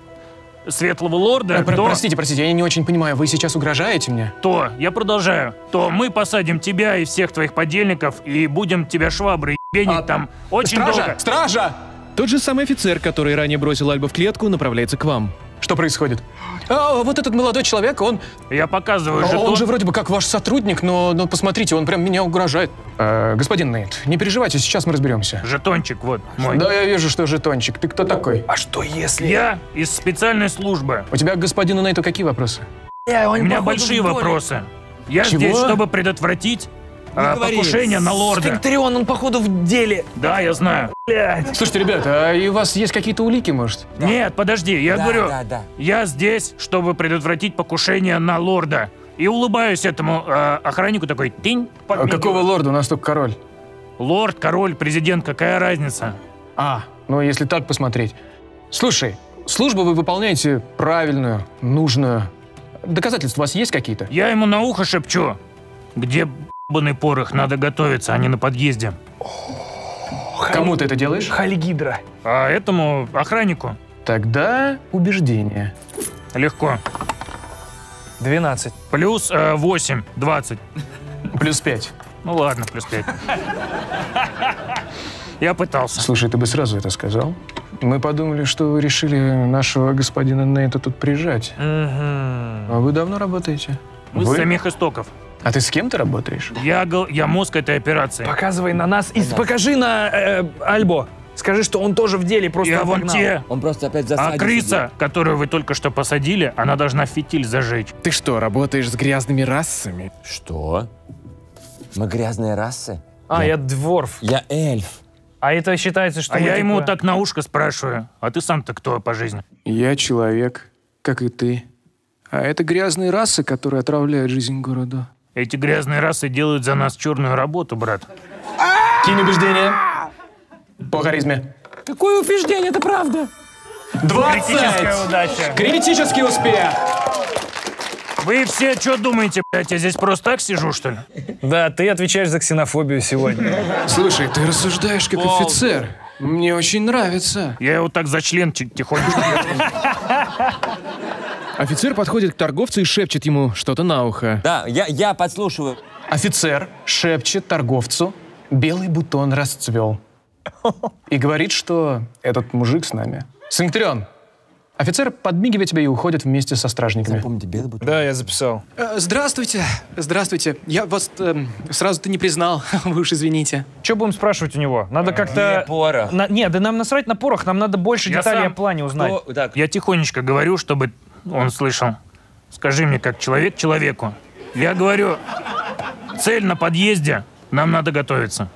светлого лорда, про- то, Простите, простите, я не очень понимаю, вы сейчас угрожаете мне? то, я продолжаю, то мы посадим тебя и всех твоих подельников и будем тебя шваброй Бенник там очень Стража! долго. Стража! Тот же самый офицер, который ранее бросил Альба в клетку, направляется к вам. Что происходит? А, вот этот молодой человек, он... Я показываю Он жетон. же вроде бы как ваш сотрудник, но, но посмотрите, он прям меня угрожает. Э, господин Нейт, не переживайте, сейчас мы разберемся. Жетончик вот мой. Да, я вижу, что жетончик. Ты кто такой? А что если... Я из специальной службы. У тебя к господину Нейту какие вопросы? У меня большие вопросы. Я Чего? здесь, чтобы предотвратить а, говори. покушение на лорда. Сфинктерион, он походу в деле. Да, я знаю. Слушайте, ребята, а и у вас есть какие-то улики, может? Нет, подожди, я Да, говорю, да, да. я здесь, чтобы предотвратить покушение на лорда. И улыбаюсь этому а, охраннику такой, тынь, А какого лорда? У нас только король. Лорд, король, президент, какая разница? А, ну если так посмотреть. Слушай, службу вы выполняете правильную, нужную. Доказательства у вас есть какие-то? Я ему на ухо шепчу, где ебаный порох, надо готовиться, а не на подъезде. Кому ты это делаешь? Халигидра. А этому охраннику Тогда убеждение. легко. 12. Плюс э, 8, 20. Плюс пять. Ну ладно, плюс 5. Я пытался. Слушай, ты бы сразу это сказал. Мы подумали, что вы решили нашего господина Нейта тут прижать. А вы давно работаете? Мы с Вы? самих истоков. А ты с кем ты работаешь? Я, я мозг этой операции. Показывай на нас и покажи на э, Альбо. Скажи, что он тоже в деле, просто Я вон те. Он просто опять А засадит. крыса, которую вы только что посадили, она должна фитиль зажечь. Ты что, работаешь с грязными расами? Что? Мы грязные расы? А, я дворф. Я эльф. А это считается, что А я ему типа- так на ушко спрашиваю. А ты сам-то кто по жизни? Я человек, как и ты. А это грязные расы, которые отравляют жизнь города. Эти грязные расы делают за нас черную работу, брат. Кинь убеждение. По харизме. Какое убеждение, это правда? 20! Критическая удача. Критический успех! Вы все что думаете, блядь, я здесь просто так сижу, что ли? Да, ты отвечаешь за ксенофобию сегодня. Слушай, ты рассуждаешь как офицер. Мне очень нравится. Я его так за член тихонечко. Офицер подходит к торговцу и шепчет ему что-то на ухо. Да, я, я подслушиваю. Офицер шепчет торговцу, белый бутон расцвел. И говорит, что этот мужик с нами. Синктрион. Офицер подмигивает тебе и уходит вместе со стражниками. Помните, белый бутон? Да, я записал. Э, Здравствуйте, здравствуйте. Я вас эм, сразу-то не признал, вы уж извините. Что будем спрашивать у него? Надо как-то... порох? На- Нет, да нам насрать на порох, нам надо больше Я деталей сам. о плане узнать. Кто- так, Я тихонечко говорю, чтобы он слышал. Скажи мне, как человек человеку. Я говорю, цель на подъезде, нам надо готовиться.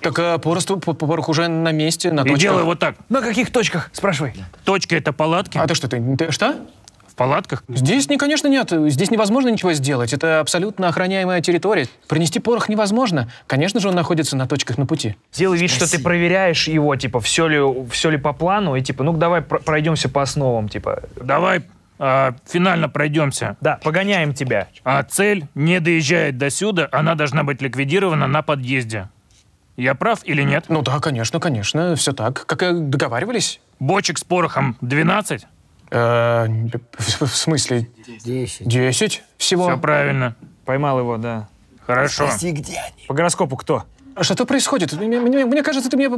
Так а, порох, по- порох уже на месте, на И точках. делай вот так. На каких точках? Спрашивай. Точка это палатки. А ты что, ты, ты что? В палатках. Здесь, не, конечно, нет. Здесь невозможно ничего сделать. Это абсолютно охраняемая территория. Принести порох невозможно. Конечно же, он находится на точках на пути. Делай вид, что ты проверяешь его, типа, все ли, все ли по плану, и типа, ну давай про- пройдемся по основам, типа. Давай а, финально пройдемся. Да, погоняем тебя. А цель не доезжает до сюда, она должна быть ликвидирована на подъезде. Я прав или нет? Ну да, конечно, конечно, все так. Как и договаривались. Бочек с порохом 12? Э, в, в смысле? Десять. Десять всего. Все правильно. Поймал его, да. Хорошо. Спроси, где они? По гороскопу кто? А Что происходит? Мне, мне- мне кажется, ты мне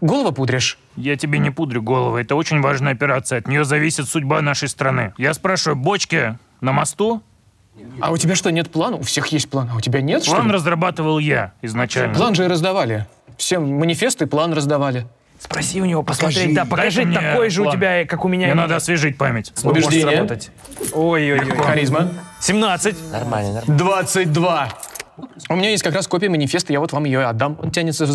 голову пудришь. Я тебе не пудрю голову. Это очень важная операция. От нее зависит судьба нашей страны. Я спрашиваю, бочки на мосту? А у тебя что, нет плана? У всех есть план, а у тебя нет, План разрабатывал я изначально. План же и раздавали. Всем манифесты план раздавали. Спроси у него, посмотреть. Да, покажи мне такой же у план. тебя, как у меня. Мне надо освежить память. Может Убеждение. сработать. Ой-ой-ой. Харизма. 17. Нормально, нормально. 22. У меня есть как раз копия манифеста, я вот вам ее отдам. Он тянется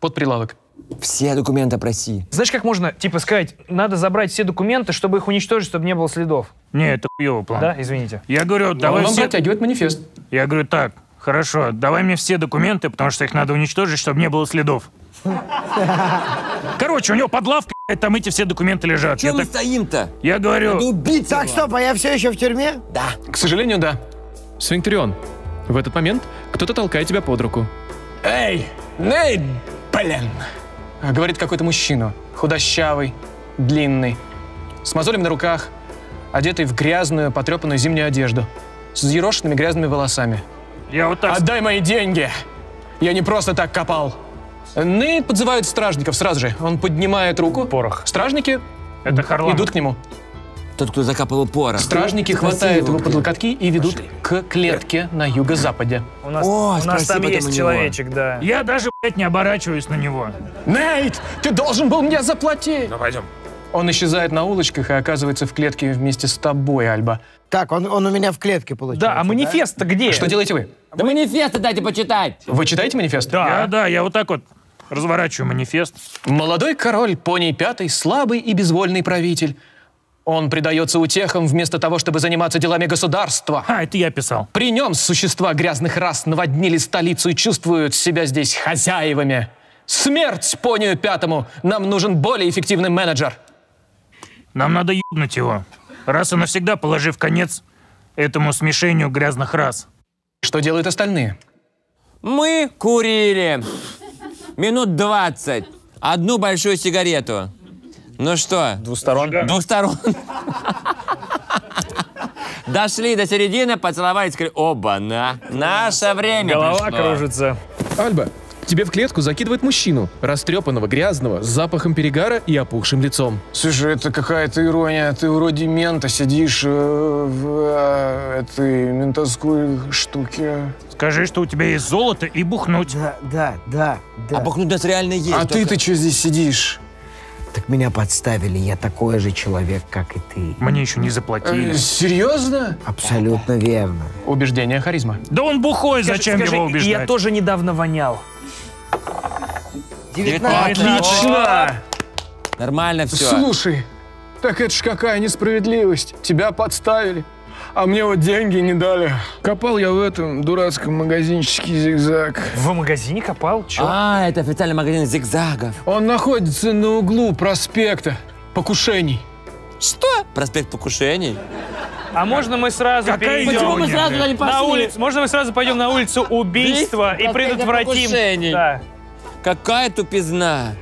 под прилавок. Все документы проси. Знаешь, как можно, типа, сказать, надо забрать все документы, чтобы их уничтожить, чтобы не было следов? Не, это хуёвый план. Да, извините. Я говорю, Он давай вам все... протягивает манифест. Я говорю, так, хорошо, давай мне все документы, потому что их надо уничтожить, чтобы не было следов. Короче, у него под лавкой, там эти все документы лежат. Чем мы так- стоим-то? я говорю, Надо убить Так, его. стоп, а я все еще в тюрьме? Да. К сожалению, да. Сфинктерион. В этот момент кто-то толкает тебя под руку. Эй, Нейт, блин. А, Говорит какой-то мужчина. Худощавый, длинный, с мозолями на руках, одетый в грязную, потрепанную зимнюю одежду, с взъерошенными грязными волосами. я вот так... Отдай мои деньги! Я не просто так копал. Нейт подзывает стражников сразу же. Он поднимает руку. Порох. Стражники Это Харламов. идут к нему. Тот, кто закапывал порох. Стражники хватают его под локотки и ведут к клетке на юго-западе. У нас, О, у нас там есть человечек, да. Я даже, блядь, не оборачиваюсь на него. Нейт, ты должен был мне заплатить! Ну, пойдем. Он исчезает на улочках и оказывается в клетке вместе с тобой, Альба. Так, он, он у меня в клетке получается. Да, а манифест-то где? Что делаете вы? Да манифесты дайте почитать. Вы читаете манифест? Я, да, я вот так вот разворачиваю манифест. Молодой король Пони Пятый, слабый и безвольный правитель. Он предается утехам вместо того, чтобы заниматься делами государства. А, это я писал. При нем существа грязных рас наводнили столицу и чувствуют себя здесь хозяевами. Смерть Понию Пятому! Нам нужен более эффективный менеджер. Нам надо ебнуть его. Раз и навсегда положив конец этому смешению грязных рас. Что делают остальные? Мы курили минут 20. Одну большую сигарету. Ну что? Двусторонн. Двухсторон. Дошли до середины, поцеловались, сказали, оба-на, наше время Голова пришло». кружится. Альба, тебе в клетку закидывает мужчину, растрепанного, грязного, с запахом перегара и опухшим лицом. Слушай, это какая-то ирония. Ты вроде мента сидишь э, в э, этой ментовской штуке. Скажи, что у тебя есть золото и бухнуть. Да, да, да, да. А бухнуть у нас реально есть. А ты-то что здесь сидишь? Так меня подставили, я такой же человек, как и ты. Мне еще не Э, заплатили. серьезно? Абсолютно верно. Убеждение, харизма. Да он бухой, зачем Скажи, его Я убеждать? тоже недавно вонял. 19. Отлично! Нормально все. Слушай, так это ж какая несправедливость. Тебя подставили, а мне вот деньги не дали. Копал я в этом дурацком магазинчике «Зигзаг». В магазине копал? Чё? А, это официальный магазин зигзагов. Он находится на углу проспекта покушений. Что? Проспект покушений? А можно мы сразу Какая перейдем Почему мы сразу туда не на улицу? Можно мы сразу пойдем на улицу убийства и предотвратим? покушений. Да. Какая тупизна.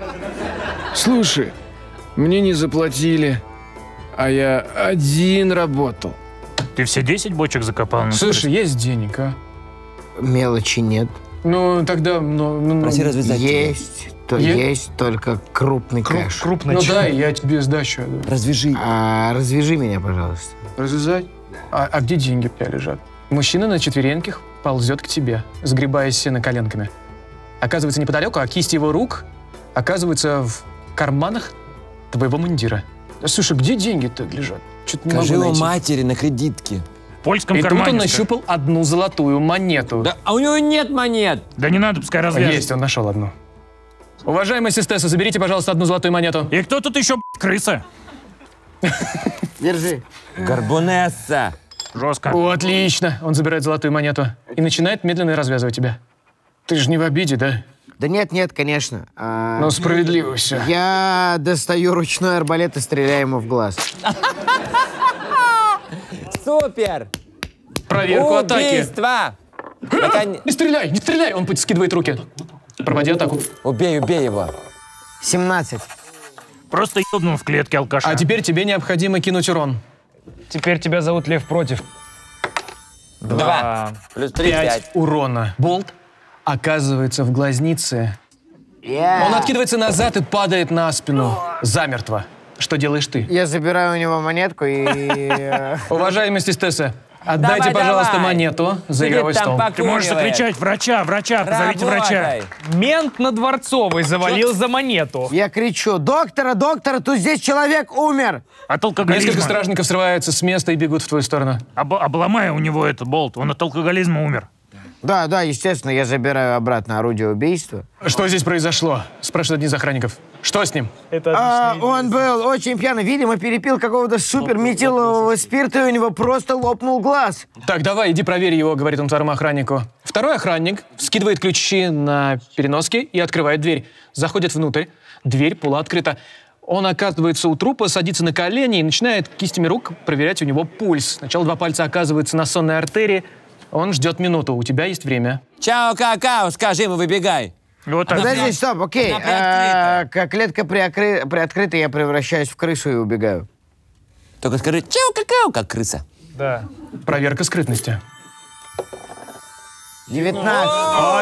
Слушай, мне не заплатили, а я один работал. Ты все 10 бочек закопал? Ну, Слушай, есть денег, а? Мелочи нет. Ну, тогда... Ну, ну, Проси развязать. Есть, то Е- есть только крупный кэш. Крупно. ну чё? дай, я тебе сдачу. Развяжи. А, развяжи меня, пожалуйста. Развязать? А, а где деньги у тебя лежат? Мужчина на четвереньках ползет к тебе, сгребая сено коленками. Оказывается неподалеку, а кисти его рук оказываются в карманах твоего мундира. Да, слушай, где деньги-то лежат? Что-то не Скажи могу его найти. матери на кредитке. В польском И тут он нащупал одну золотую монету. Да, а у него нет монет. Да не надо, пускай развяжет. Есть, он нашел одну. Уважаемая сестесса, заберите, пожалуйста, одну золотую монету. И кто тут еще, крыса? Держи. Горбунесса. Жестко. О, отлично. Он забирает золотую монету и начинает медленно развязывать тебя. Ты же не в обиде, да? Да нет, нет, конечно. А, Ну, справедливо все. я достаю ручной арбалет и стреляю ему в глаз. Супер. Проверку атаки. Убийство. Наконец- Не стреляй, не стреляй! Он скидывает руки. Проводи атаку. Убей, убей его. 17. Просто ебнул в клетке алкаша. А теперь тебе необходимо кинуть урон. Теперь тебя зовут Лев Против. Два. Плюс три, Пять пять. урона. Болт оказывается в глазнице. Он откидывается назад и падает на спину. Замертво. Что делаешь ты? Я забираю у него монетку и... Уважаемая стесса, отдайте, Давай, пожалуйста, давай. монету за Сидит игровой стол. Ты можешь покуривает. закричать «Врача! Врача! Позовите врача!» Мент на Дворцовой завалил за монету. Я кричу, доктора, доктора, тут здесь человек умер. От алкоголизма. Несколько стражников срываются с места и бегут в твою сторону. Об- обломай у него этот болт. Он от алкоголизма умер. Да, да, естественно, я забираю обратно орудие убийства. Что здесь произошло? Спрашивает один из охранников. Что с ним? Это А, он был очень пьяный, видимо, перепил какого-то супер метилового спирта, и у него просто лопнул глаз. Так, давай, иди проверь его, говорит он второму охраннику. Второй охранник скидывает ключи на переноски и открывает дверь. Заходит внутрь. Дверь полуоткрыта. Он оказывается у трупа, садится на колени и начинает кистями рук проверять у него пульс. Сначала два пальца оказываются на сонной артерии. Он ждет минуту. У тебя есть время. Чао, какао, скажи ему, выбегай. Вот так. Подожди, стоп, окей. А, Как клетка приокры- приоткрыта, я превращаюсь в крысу и убегаю. Только скажи чао, какао, как крыса. Да. Проверка скрытности. 19.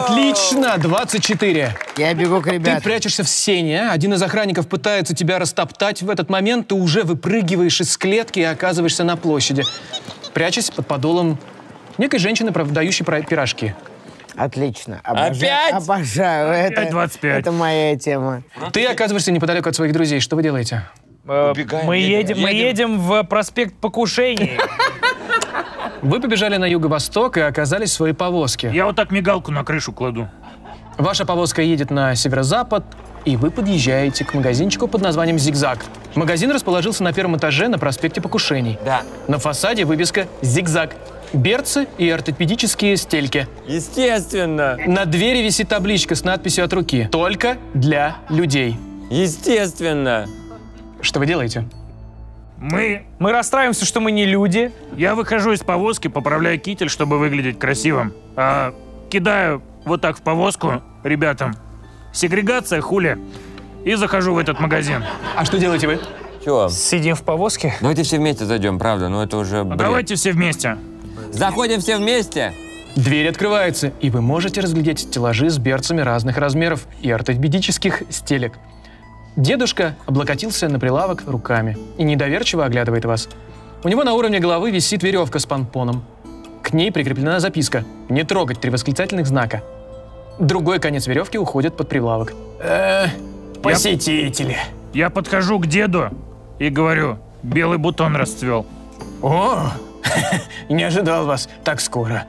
Отлично, 24. Я бегу к Ты ребятам. прячешься в сене, один из охранников пытается тебя растоптать. В этот момент ты уже выпрыгиваешь из клетки и оказываешься на площади. Прячась под подолом некой женщины, продающей пирожки. Отлично. Обожаю, Опять? Обожаю. Это, 25. это моя тема. Ты оказываешься неподалеку от своих друзей. Что вы делаете? Э, Убегаем, мы убегаем. едем, мы едем в проспект покушений. Вы побежали на юго-восток и оказались в своей повозке. Я вот так мигалку на крышу кладу. Ваша повозка едет на северо-запад, и вы подъезжаете к магазинчику под названием «Зигзаг». Магазин расположился на первом этаже на проспекте Покушений. Да. На фасаде вывеска «Зигзаг». Берцы и ортопедические стельки. Естественно. На двери висит табличка с надписью от руки «Только для людей». Естественно. Что вы делаете? Мы... Мы расстраиваемся, что мы не люди. Я выхожу из повозки, поправляю китель, чтобы выглядеть красивым. А, кидаю вот так в повозку ребятам. Сегрегация, хули. И захожу в этот магазин. А что делаете вы? Чего? Сидим в повозке. Давайте все вместе зайдем, правда, ну это уже А бред. давайте все вместе. Заходим все вместе. Дверь открывается, и вы можете разглядеть стеллажи с берцами разных размеров и ортопедических стелек. Дедушка облокотился на прилавок руками и недоверчиво оглядывает вас. У него на уровне головы висит веревка с помпоном. К ней прикреплена записка «Не трогать» три восклицательных знака. Другой конец веревки уходит под прилавок. Э, посетители. Я подхожу к деду и говорю, белый бутон расцвел. О, не ожидал вас так скоро.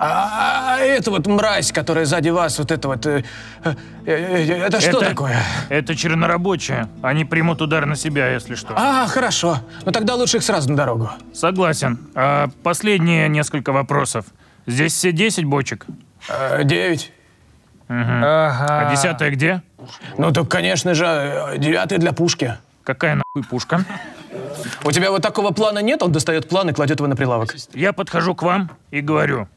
А, а это вот мразь, которая сзади вас, вот это вот... э, э, э, это что Это- такое? Это чернорабочие. Они примут удар на себя, если что. А, хорошо. Ну тогда лучше их сразу на дорогу. Согласен. А последние несколько вопросов. Здесь все 10 бочек. Э, Девять. Ага. А десятая где? Ну так, конечно же, э, девятый для пушки. Какая нахуй пушка? У тебя вот такого плана нет? Он достает план и кладет его на прилавок. Я подхожу к вам и говорю,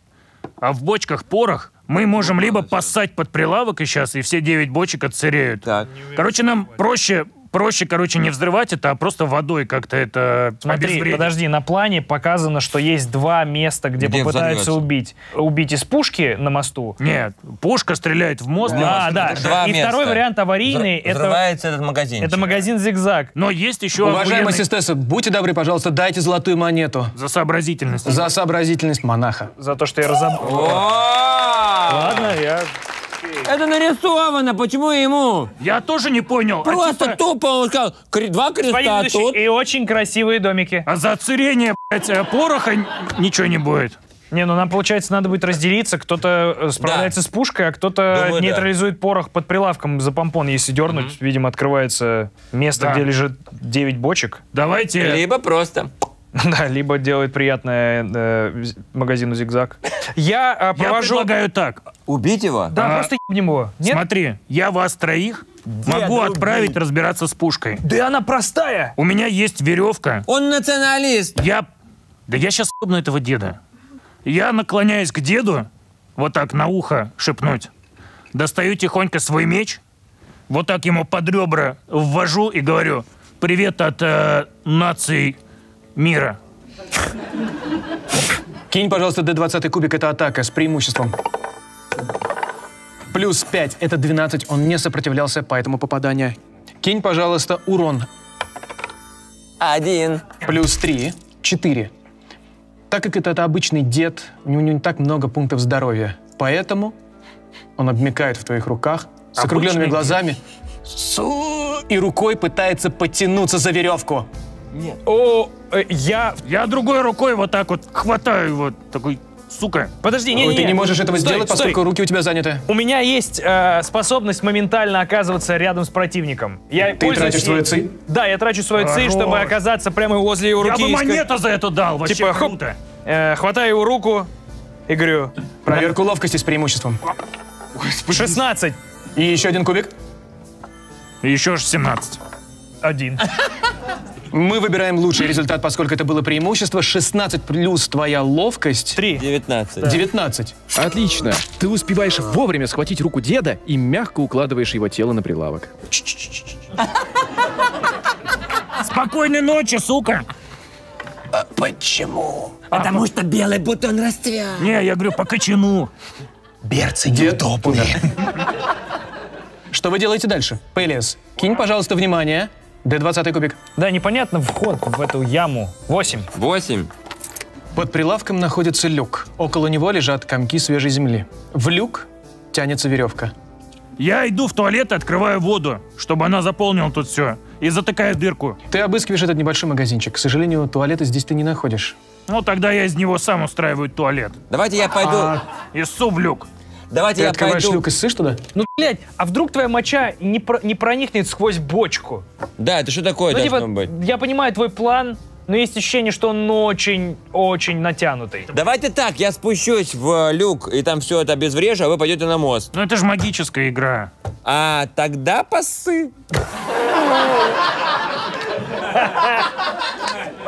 а в бочках порох мы можем либо поссать под прилавок и сейчас, и все 9 бочек отсыреют. Так. Короче, нам проще, проще, короче, не взрывать это, а просто водой как-то это Смотри, подожди, на плане показано, что есть два места, где, Где попытаются убить. Убить из пушки на мосту. Нет, пушка стреляет в мозг. А, да. Два И места. второй вариант аварийный, это, Взрывается этот магазин. это магазин «Зигзаг». Но есть еще Уважаемая охуенный- сестесса, будьте добры, пожалуйста, дайте золотую монету. за сообразительность. За сообразительность монаха. За то, что я разобрал. Ладно, я... Это нарисовано, почему ему? Я тоже не понял. а Просто типа- тупо он сказал, два креста тут. И очень красивые домики. А за отсырение, блядь, э, пороха ничего не будет. Не, ну нам, получается, надо будет разделиться. Кто-то э, справляется с пушкой, а кто-то Думаю, да. нейтрализует порох под прилавком за помпон. Если дернуть, видимо, открывается место, Да. где лежит 9 бочек. Давайте... Либо просто. Да, либо делает приятное э, магазину «Зигзаг». Я э, Я провожу... предлагаю так. Убить его? Да, А, просто ебнем его. Нет? Смотри, я вас троих могу другие? отправить разбираться с пушкой. Да она простая. У меня есть веревка. Он националист. Я... Да я сейчас ебну этого деда. Я наклоняюсь к деду, вот так на ухо шепнуть. Достаю тихонько свой меч, вот так ему под ребра ввожу и говорю «Привет от э, наций мира». Кинь, пожалуйста, D20 кубик, это атака с преимуществом. Плюс 5, это 12, он не сопротивлялся, поэтому попадание. Кинь, пожалуйста, урон. Один. Плюс 3, 4. Так как это, это обычный дед, у него не так много пунктов здоровья. Поэтому он обмекает в твоих руках с Обычный округленными дед. глазами Су- и рукой пытается потянуться за веревку. О, э, я... Я другой рукой вот так вот хватаю его, такой, сука. Подожди, не, Ой, не, ты не можешь этого Стой, сделать, стой. поскольку руки у тебя заняты. У меня есть э, способность моментально оказываться рядом с противником. Я Ты пользуюсь тратишь свою ци? Да, я трачу свою ци, чтобы оказаться прямо возле его Я руки. бы и ска- монету за это дал, вообще Типа, хоп. круто. Э, хватаю его руку и говорю, Проверку ловкости с преимуществом. 16. И еще один кубик. Еще ж 17. Один. Мы выбираем лучший результат, поскольку это было преимущество. 16 плюс твоя ловкость. Три. 19. 19. Отлично. Ты успеваешь вовремя схватить руку деда и мягко укладываешь его тело на прилавок. Спокойной ночи, сука. Почему? Потому что белый бутон расцвел. Не, я говорю, по кочану. Берцы куда? Что вы делаете дальше? Пелиас, кинь, пожалуйста, внимание. Д-20 кубик. Да, непонятно вход в эту яму. Восемь. Восемь. Под прилавком находится люк. Около него лежат комки свежей земли. В люк тянется веревка. Я иду в туалет и открываю воду, чтобы она заполнила тут все. И затыкаю дырку. Ты обыскиваешь этот небольшой магазинчик. К сожалению, туалета здесь ты не находишь. Ну, тогда я из него сам устраиваю туалет. Давайте я пойду. А, и ссу в люк. Давайте Ты я открываешь пойду. люк и ссышь туда? Ну, блядь, а вдруг твоя моча не, про- не проникнет сквозь бочку? Да, это что такое ну, должно типа, быть? я понимаю твой план, но есть ощущение, что он очень-очень натянутый. Давайте так, я спущусь в люк, и там все это обезврежу, а вы пойдете на мост. Ну, это же магическая игра. А тогда пасы.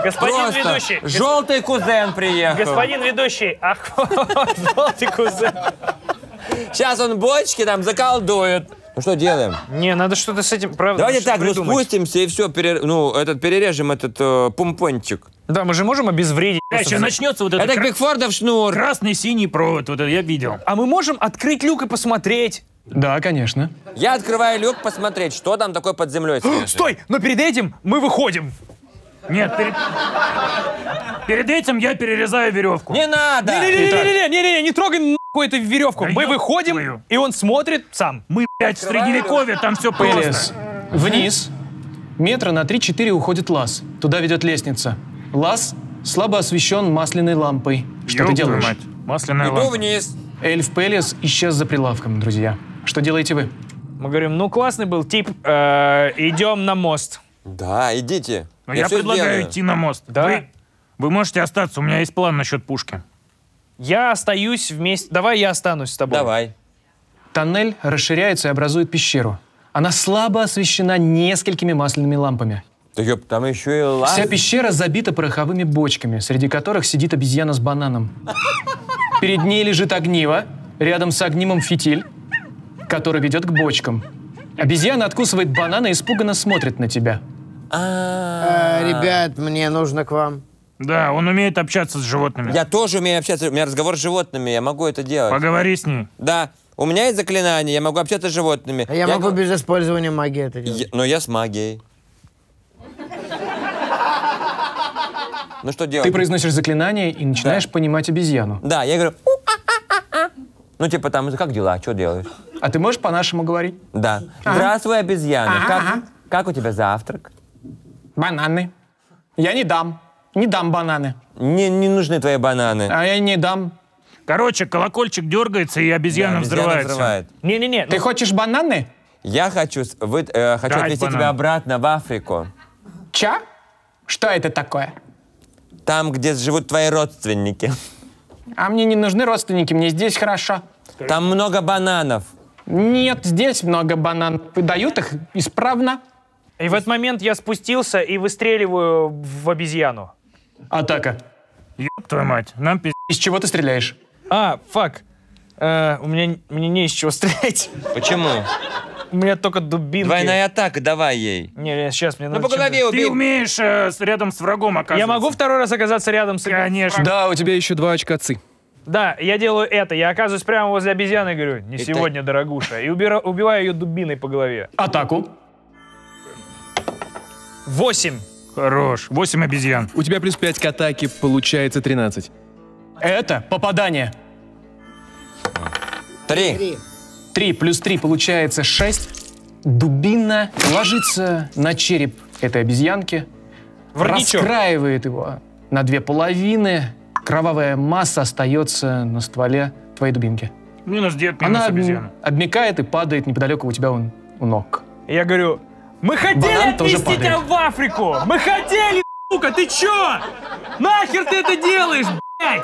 Господин Просто ведущий, желтый кузен приехал. господин ведущий, ах, желтый кузен. Сейчас он бочки там заколдует. Ну что делаем? Не, надо что-то с этим, правда, Давайте так, ну придумать. спустимся и все, ну, этот, перережем этот э, пумпончик. Да, мы же можем обезвредить. А еще взя- начнется вот этот Это кра- Бигфордов шнур. красный синий провод. Вот это я видел. А мы можем открыть люк и посмотреть? Да, конечно. Я открываю люк посмотреть, что там такое под землей. Стой, но перед этим мы выходим. Нет, перед... перед этим я перерезаю веревку. Не надо! Не-не-не, не-не, не трогай нахуй эту веревку. Да Мы выходим, твою. и он смотрит сам. Мы, блядь, в средневековье, там все просто. Вниз. Метра на 3-4 уходит лаз. Туда ведет лестница. Лаз слабо освещен масляной лампой. Что Ёб ты делаешь? мать. Масляная Иду лампа. вниз. Эльф Пелиас исчез за прилавком, друзья. Что делаете вы? Мы говорим, ну классный был тип, э, идем на мост. Да, идите. Но я всё предлагаю сделаю. идти на мост. Да. Вы, вы можете остаться, у меня есть план насчет пушки. Я остаюсь вместе. Давай я останусь с тобой. Давай. Тоннель расширяется и образует пещеру. Она слабо освещена несколькими масляными лампами. Да ёп, там еще и лаз. Вся пещера забита пороховыми бочками, среди которых сидит обезьяна с бананом. Перед ней лежит огниво, рядом с огнимом фитиль, который ведет к бочкам. Обезьяна откусывает банан и испуганно смотрит на тебя. А, ребят, мне нужно к вам. Да, он умеет общаться с животными. Я тоже умею общаться. У меня разговор с животными, я могу это делать. Поговори с ней. Да, у меня есть заклинание, я могу общаться с животными. А я могу го- без использования магии это делать. Я- Но я с магией. Ну что делать? Ты произносишь заклинание и начинаешь понимать обезьяну. Да, я говорю... «У-а-а-а-а». Ну, типа там, как дела, что делаешь? А ты можешь по-нашему говорить? Да. Здравствуй, обезьяна. Как, как у тебя завтрак? Бананы. Я не дам. Не дам бананы. Не, не нужны твои бананы. А я не дам. Короче, колокольчик дергается, и обезьяна Да, взрывается. взрывает. Не-не-не, Ты ну, хочешь бананы? Я хочу, вы- э, хочу Дать отвезти банан. тебя обратно в Африку. Ча? Что это такое? Там, где живут твои родственники. А мне не нужны родственники, мне здесь хорошо. Там много бананов. Нет, здесь много бананов. Выдают их исправно. И в этот момент я спустился и выстреливаю в обезьяну. Атака. Ёб твою мать, нам пиздец. Из чего ты стреляешь? А, фак. Э, у меня мне не из чего стрелять. Почему? У меня только дубинки. Двойная атака, давай ей. Не, сейчас мне Ну, надо по голове Ты убил. умеешь э, рядом с врагом оказываться. Я могу второй раз оказаться рядом с... Конечно. Да, у тебя еще два очка ци. Да, я делаю это. Я оказываюсь прямо возле обезьяны и говорю, не И сегодня, дорогуша. И убира- убиваю ее дубиной по голове. Атаку. Восемь. Хорош. Восемь обезьян. У тебя плюс 5 к атаке, получается 13. Это попадание. Три. Три плюс три получается шесть. Дубина ложится на череп этой обезьянки, Воротничок. раскраивает его на две половины. Кровавая масса остается на стволе твоей дубинки. Минус дед, минус Она об- обезьяна. обмякает и падает неподалеку у тебя у, у ног. Я говорю, мы хотели отвезти тебя в Африку! Мы хотели, сука, ты чё? Нахер ты это делаешь, блядь?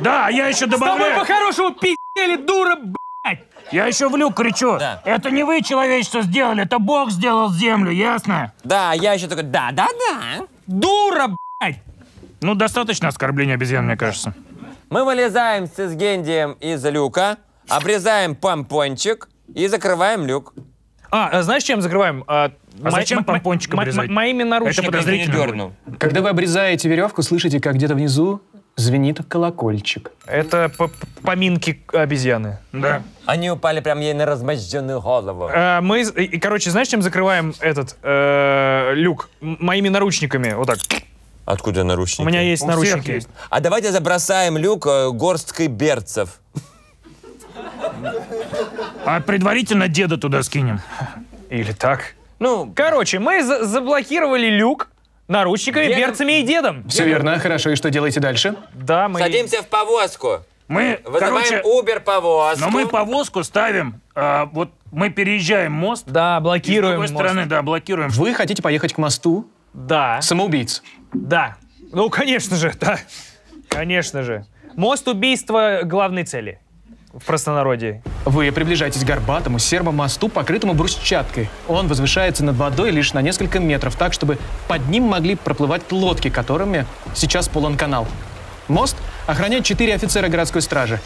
Да, я еще С тобой добавляю. по-хорошему пиздели, дура, блядь! Я еще в люк кричу. Да. Это не вы, человечество, сделали, это Бог сделал землю, ясно? Да, я еще такой, да, да, да. Дура, блядь! Ну, достаточно оскорбления обезьян, мне кажется. Мы вылезаем с Изгендием из люка, обрезаем помпончик и закрываем люк. А, а знаешь, чем закрываем? А, А зачем помпончик обрезать? Моими наручниками. Это подозрительно. дернул. Когда вы обрезаете веревку, слышите, как где-то внизу Звенит колокольчик. Это поминки обезьяны. Да. Они упали прям ей на размозженную голову. Э, мы, и, короче, знаешь, чем закрываем этот э, люк? Моими наручниками. Вот так. Откуда наручники? У меня есть У всех наручники. есть. А давайте забросаем люк э, горсткой берцев. А предварительно деда туда скинем. Или так. Ну, Короче, мы за- заблокировали люк наручниками, Дедом- берцами и дедом. Все верно, хорошо. И что делаете дальше? Да, мы... садимся в повозку. Мы, Вызываем короче, Uber повозку. но мы повозку ставим, а, вот мы переезжаем мост, Да, и с блокируем другой мост. стороны, да, блокируем. Вы хотите поехать к мосту Да, самоубийц? да. Ну, конечно же, да. Конечно же. Мост убийства главной цели. В простонародье. Вы приближаетесь к горбатому серому мосту, покрытому брусчаткой. Он возвышается над водой лишь на несколько метров, так, чтобы под ним могли проплывать лодки, которыми сейчас полон канал. Мост охраняет четыре офицера городской стражи.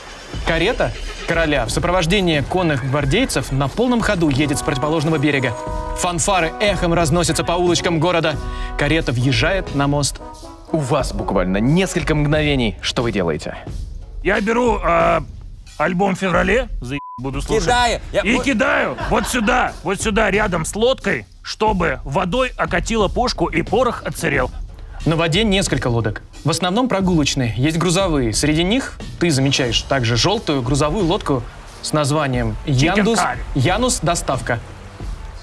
Карета короля в сопровождении конных гвардейцев на полном ходу едет с противоположного берега. Фанфары эхом разносятся по улочкам города. Карета въезжает на мост. У вас буквально несколько мгновений. Что вы делаете? Я беру а, альбом в феврале, за буду слушать. Кидаю. Я- И кидаю вот сюда, вот сюда, рядом с лодкой, чтобы водой окатило пушку и порох отсырел. На воде несколько лодок. В основном прогулочные, есть грузовые. Среди них ты замечаешь также желтую грузовую лодку с названием Яндус. Янус Доставка.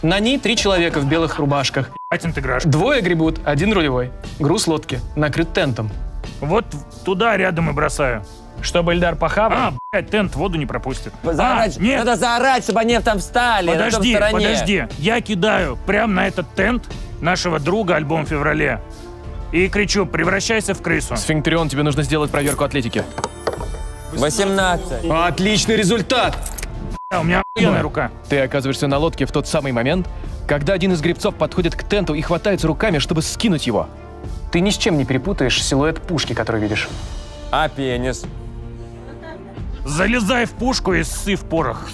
На ней три человека в белых рубашках. Двое гребут, один рулевой. Груз лодки накрыт тентом. Вот туда рядом и бросаю. Чтобы Эльдар похавал. А, блядь, тент воду не пропустит. Заорать, А, нет, Надо заорать, чтобы они там встали на том подожди, стороне. подожди. Я кидаю прямо на этот тент нашего друга альбом в феврале. И кричу, превращайся в крысу. Сфинктерион, тебе нужно сделать проверку атлетики. 18. Отличный результат! А, у меня охуенная рука. Ты оказываешься на лодке в тот самый момент, когда один из гребцов подходит к тенту и хватается руками, чтобы скинуть его. Ты ни с чем не перепутаешь силуэт пушки, который видишь. А пенис? Залезай в пушку и ссы в порох.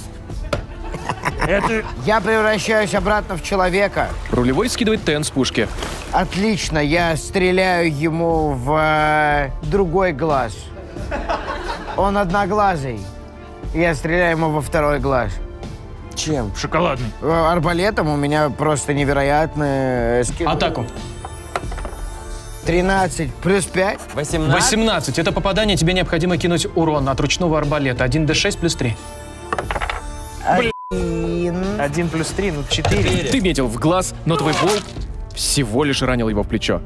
Это Я превращаюсь обратно в человека. Рулевой скидывает тент с пушки. Отлично, я стреляю ему в э, другой глаз. Он одноглазый. Я стреляю ему во второй глаз. Чем? шоколадный. Э, Арбалетом у меня просто невероятный скилл. Атаку. 13 плюс 5. 18? 18. Это попадание тебе необходимо кинуть урон от ручного арбалета. 1d6 плюс 3. Один плюс три, ну четыре. Ты метил в глаз, но твой болт всего лишь ранил его в плечо.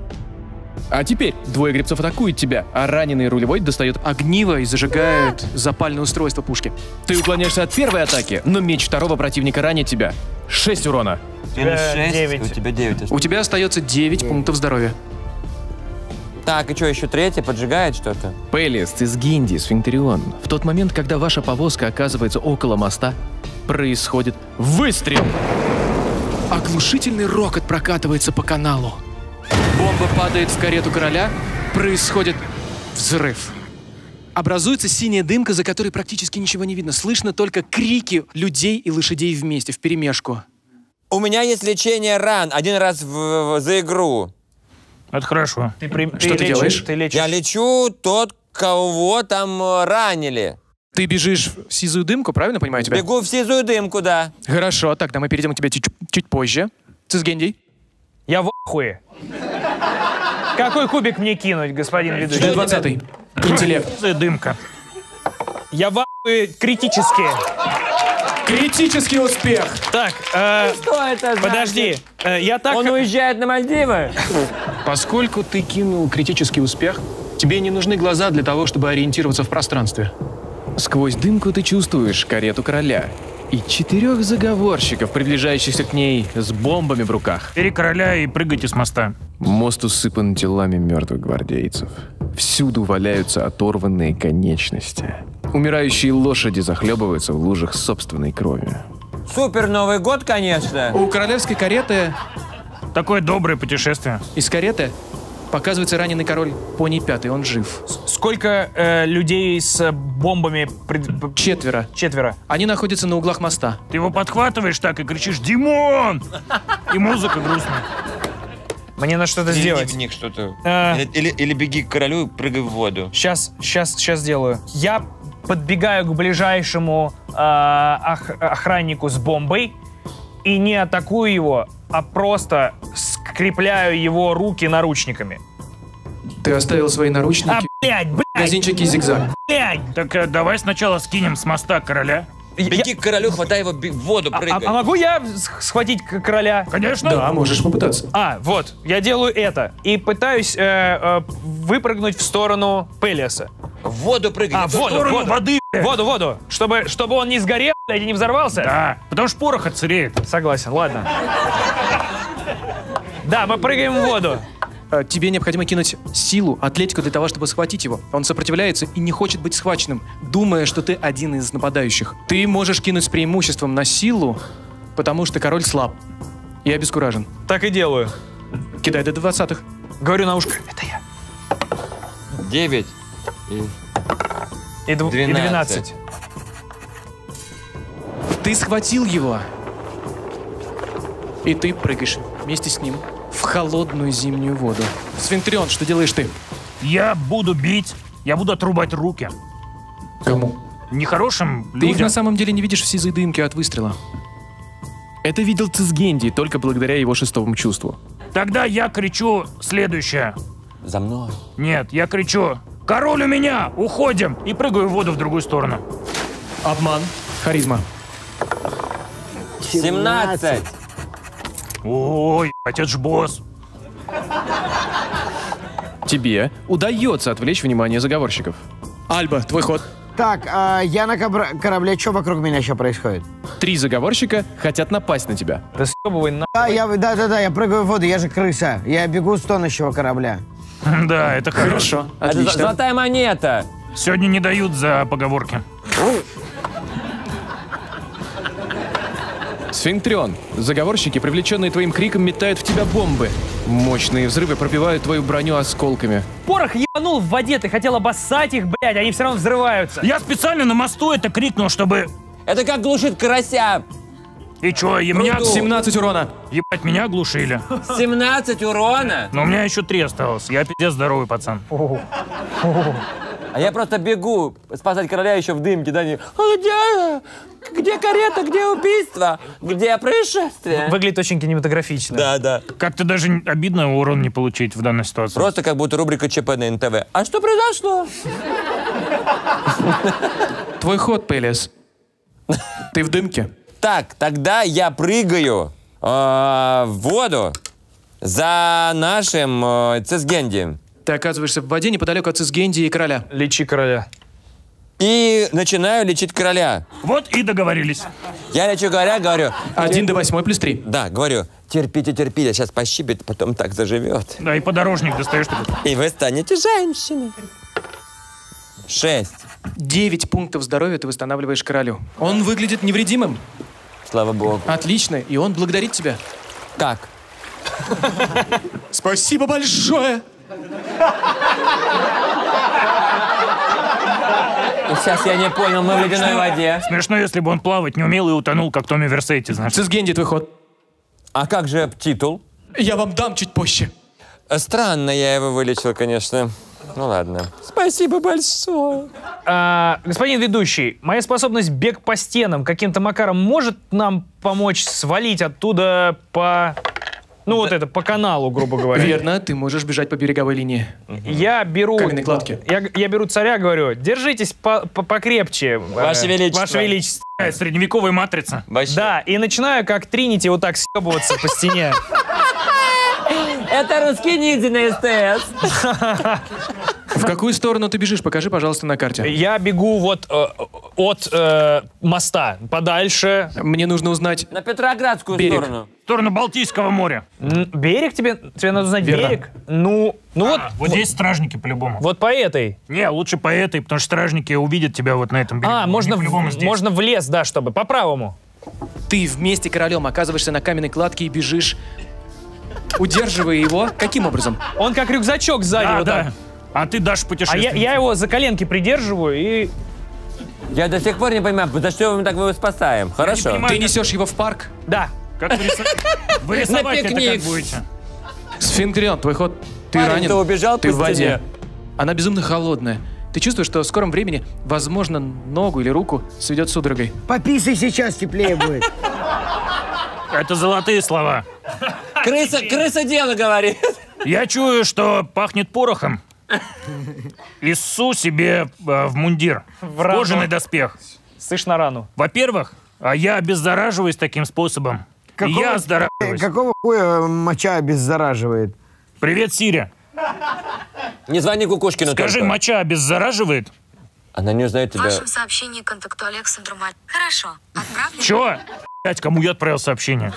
А теперь двое гребцов атакуют тебя, а раненый рулевой достает Огниво и зажигает запальное устройство пушки. Ты уклоняешься от первой атаки, но меч второго противника ранит тебя. 6 урона. Э, 6, девять. у тебя 9. У тебя остается 9 пунктов здоровья. Так, и что, еще третий поджигает что-то? Пелест из Гинди, Сфинктерион. В тот момент, когда ваша повозка оказывается около моста, происходит выстрел. Оглушительный рокот прокатывается по каналу. Бомба падает в карету короля. Происходит взрыв. Образуется синяя дымка, за которой практически ничего не видно. Слышно только крики людей и лошадей вместе, вперемешку. У меня есть лечение ран один раз в- в- за игру. Это хорошо. Ты, при- Что ты лечишь- делаешь? Ты лечишь. Я лечу тот, кого там э, ранили. Ты бежишь в сизую дымку, правильно понимаю тебя? Бегу в сизую дымку, да. Хорошо, тогда мы перейдем к тебе чуть, чуть позже. Цисгендий. Я в ахуе. Какой кубик мне кинуть, господин ведущий? D20. Интеллект. За дымка. Я в ахуе критически. Критический успех. Так, э, Что это подожди. Э, я так... Он уезжает на Мальдивы? Поскольку ты кинул критический успех, тебе не нужны глаза для того, чтобы ориентироваться в пространстве. Сквозь дымку ты чувствуешь карету короля и четырех заговорщиков, приближающихся к ней с бомбами в руках. Бери короля и прыгайте с моста. Мост усыпан телами мертвых гвардейцев. Всюду валяются оторванные конечности. Умирающие лошади захлебываются в лужах собственной крови. Супер Новый год, конечно. У королевской кареты Такое доброе путешествие. из кареты показывается раненый король Пони Пятый, он жив. Сколько э, людей с бомбами? пред- Четверо. Четверо. Они находятся на углах моста. Ты его подхватываешь так и кричишь «Димон!» И музыка грустная. Мне надо что-то Или сделать. в них что-то. А. Или, или- или беги к королю и прыгай в воду. Сейчас, сейчас, сейчас сделаю. Я подбегаю к ближайшему а, ох- охраннику с бомбой и не атакую его, а просто скрепляю его руки наручниками. Ты оставил свои наручники А, блядь, блядь, магазинчике «Зигзаг». блядь! Так э, давай сначала скинем с моста короля. Беги к королю, хватай его в воду, А, прыгай. а могу я схватить короля? Конечно. Да, можешь попытаться. А, вот, я делаю это. И пытаюсь э, э, выпрыгнуть в сторону Пелиаса. В воду прыгай. А, в в воду, сторону. воду. воды. блядь. Воду, воду. Чтобы, чтобы он не сгорел, блядь, и не взорвался. Да, потому что порох отсыреет. Согласен, ладно. Да, мы прыгаем в воду. А, Тебе необходимо кинуть силу, атлетику для того, чтобы схватить его. Он сопротивляется и не хочет быть схваченным, думая, что ты один из нападающих. Ты можешь кинуть с преимуществом на силу, потому что король слаб и обескуражен. Так и делаю. Кидай до двадцатых. Говорю на ушко. Это я. Девять. И- И, дв- и 12. 12. Ты схватил его. И ты прыгаешь вместе с ним холодную зимнюю воду. Сфинктрион, что делаешь ты? Я буду бить, я буду отрубать руки. Кому? Нехорошим Ты их на самом деле не видишь в сизой дымке от выстрела. Это видел Цизгенди только благодаря его шестому чувству. Тогда я кричу следующее. За мной. Нет, я кричу «Король у меня! Уходим!» и прыгаю в воду в другую сторону. Обман. Харизма. 17. Ой, отец ж босс. Тебе удается отвлечь внимание заговорщиков. Альба, твой ход. Так, а, я на корабле, что вокруг меня еще происходит? Три заговорщика хотят напасть на тебя. Да съебывай на... Да, я, да, да, да, я прыгаю в воду, я же крыса. Я бегу с тонущего корабля. Да, это хорошо. Хорошо, отлично. Золотая монета. Сегодня не дают за поговорки. Сфинктрион. Заговорщики, привлеченные твоим криком, метают в тебя бомбы. Мощные взрывы пробивают твою броню осколками. Порох ебанул в воде, ты хотел обоссать их, блядь, они все равно взрываются. Я специально на мосту это крикнул, чтобы... Это как глушит карася. И чё, и меня... Круто. 17 урона. Ебать, меня оглушили. 17 урона. Но у меня еще три осталось. Я пиздец здоровый пацан. А я просто бегу спасать короля еще в дымке, да, не... «А где? Где карета? Где убийство? Где происшествие? Выглядит очень кинематографично. Да, да. Как-то даже обидно урон не получить в данной ситуации. Просто как будто рубрика ЧП на НТВ. А что произошло? Твой ход, Пелес. Ты в дымке. Так, тогда я прыгаю э, в воду за нашим э, Цисгенди. Ты оказываешься в воде неподалеку от Цизгенди и короля. Лечи короля. И начинаю лечить короля. Вот и договорились. Я лечу короля, говорю... Один до восьмой плюс три. Да, говорю, терпите, терпите, сейчас пощипит, потом так заживет. Да, и подорожник достаешь такой. И вы станете женщиной. Шесть. Девять пунктов здоровья ты восстанавливаешь королю. Он выглядит невредимым. Слава богу. Отлично, и он благодарит тебя. Как? Спасибо большое! Сейчас я не понял, мы в ледяной воде. Смешно, если бы он плавать не умел и утонул, как Томми Версейти, знаешь. Цизгенди, твой ход. А как же титул? Я вам дам чуть позже. Странно я его вылечил, конечно. Ну ладно. Спасибо большое. А, господин ведущий, моя способность бег по стенам каким-то макаром может нам помочь свалить оттуда по... Ну вот это, по каналу, грубо говоря. Верно, ты можешь бежать по береговой линии. Я беру... Каменной кладки. Я, я беру царя, говорю, держитесь по- по- покрепче. Ваше э, Величество. Ваше Величество. Э, Средневековая матрица. Вообще. Да, и начинаю как Тринити вот так съебываться по стене. Это русский ниндзя на СТС. В какую сторону ты бежишь? Покажи, пожалуйста, на карте. Я бегу вот э, от э, моста подальше. Мне нужно узнать... На Петроградскую Берег. сторону. В сторону Балтийского моря. М, Берег тебе? Тебе надо знать Верно. берег? Ну, ну вот, А, вот здесь стражники по-любому. вот по этой. Не, лучше по этой, потому что стражники увидят тебя вот на этом берегу. А, можно, по-любому в, здесь. можно в лес, да, чтобы, по правому. Ты вместе королем оказываешься на каменной кладке и бежишь, удерживая его. Каким образом? Он как рюкзачок сзади Да, вот да. так. А ты дашь А я, путешествие. я его за коленки придерживаю и... Я до сих пор не понимаю, за что мы так его спасаем. Хорошо. понимаю. Ты несешь его в парк. Да. Как вы, рисо- вы рисовать это как пикник. будете? Фингрион, твой ход. Ты Парень, ранен. ты убежал Ты по в воде. стене. Она безумно холодная. Ты чувствуешь, что в скором времени, возможно, ногу или руку сведет судорогой. Пописай сейчас, теплее будет. Это золотые слова. Крыса, крыса дело говорит. Я чую, что пахнет порохом. И ссу себе э, в мундир. В кожаный доспех. Слышь на рану. Во-первых, а я обеззараживаюсь таким способом. И я оздоравливаюсь. Какого хуя моча обеззараживает? Привет, Сирия. Не звони Кукушкину Скажи, только. моча обеззараживает? Она не узнает В тебя. вашем сообщении контакту Александру Маль. Хорошо. Отправлю. Чё? Блять, кому я отправил сообщение?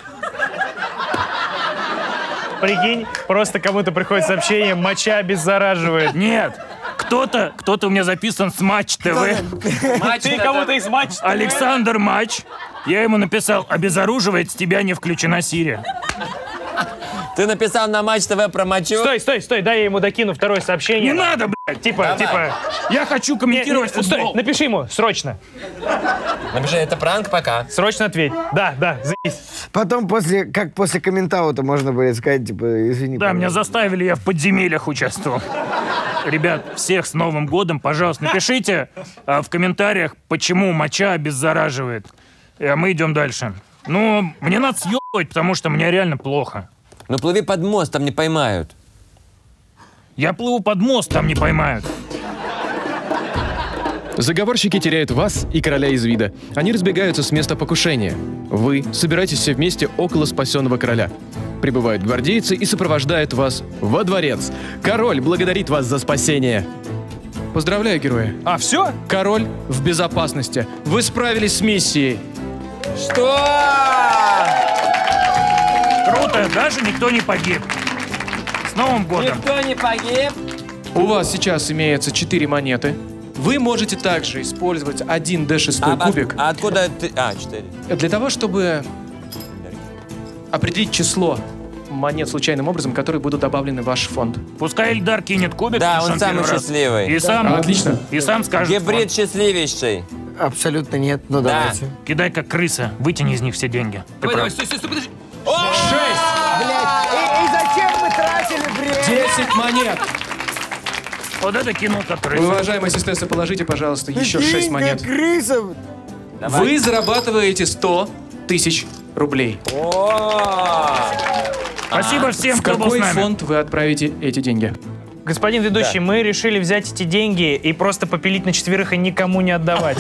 Прикинь, просто кому-то приходит сообщение, моча обеззараживает. Нет. Кто-то, кто-то у меня записан с Матч ТВ. Ты кому-то из матча. Александр Матч. Я ему написал, обезоруживает, с тебя не включена Сирия. Ты написал на Матч ТВ про мочу? Стой, стой, стой, дай я ему докину второе сообщение. Не надо, блядь. Типа, типа... Я хочу комментировать футбол. Стой, напиши ему, срочно. Напиши, это пранк, пока. Срочно ответь. Да, да, заебись. Потом после, как после комментаута можно будет сказать, типа, извини. Да, меня пожалуйста. заставили, я в подземельях участвовал. Ребят, всех с Новым годом, пожалуйста, напишите а, в комментариях, почему моча обеззараживает. А мы идем дальше. Ну, мне надо съебывать, потому что мне реально плохо. Ну плыви под мост, там не поймают. Я плыву под мост, там не поймают. Заговорщики теряют вас и короля из вида. Они разбегаются с места покушения. Вы собираетесь все вместе около спасенного короля. Прибывают гвардейцы и сопровождают вас во дворец. Король благодарит вас за спасение. Поздравляю, герои. А, все? Король в безопасности. Вы справились с миссией. Что? Круто, даже никто не погиб. С Новым годом. Никто не погиб? У вас сейчас имеется 4 монеты. Вы можете также использовать один D6 А, а- кубик а откуда ты... А, четыре. для того, чтобы определить число монет случайным образом, которые будут добавлены в ваш фонд. Пускай Ильдар кинет кубик. Да, он самый счастливый. И сам, Отлично. И сам скажет. Гибрид счастливейший. Абсолютно нет, ну Да. давайте. «Вот, Кидай как крыса, вытяни из них все деньги. Ты Давай, прав. давай, стой, стой, стой, подожди. 10 монет! Вот это как крыса. Уважаемая сестесса, положите, пожалуйста, еще 6 Прикинь, монет. Вы зарабатываете 100 тысяч рублей. О! Спасибо всем, В кто был с какой нами. фонд вы отправите эти деньги? Господин ведущий, мы решили взять эти деньги и просто попилить на четверых и никому не отдавать.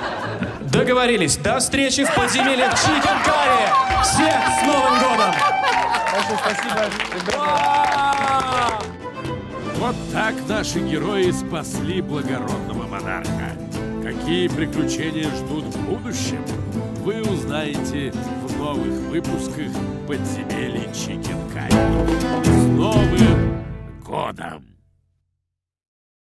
Договорились. До встречи в подземельях Чикенкари! Всех с Новым годом! Вот так наши герои спасли благородного монарха. Какие приключения ждут в будущем, вы узнаете в новых выпусках подземелий Чикенкай. С Новым годом!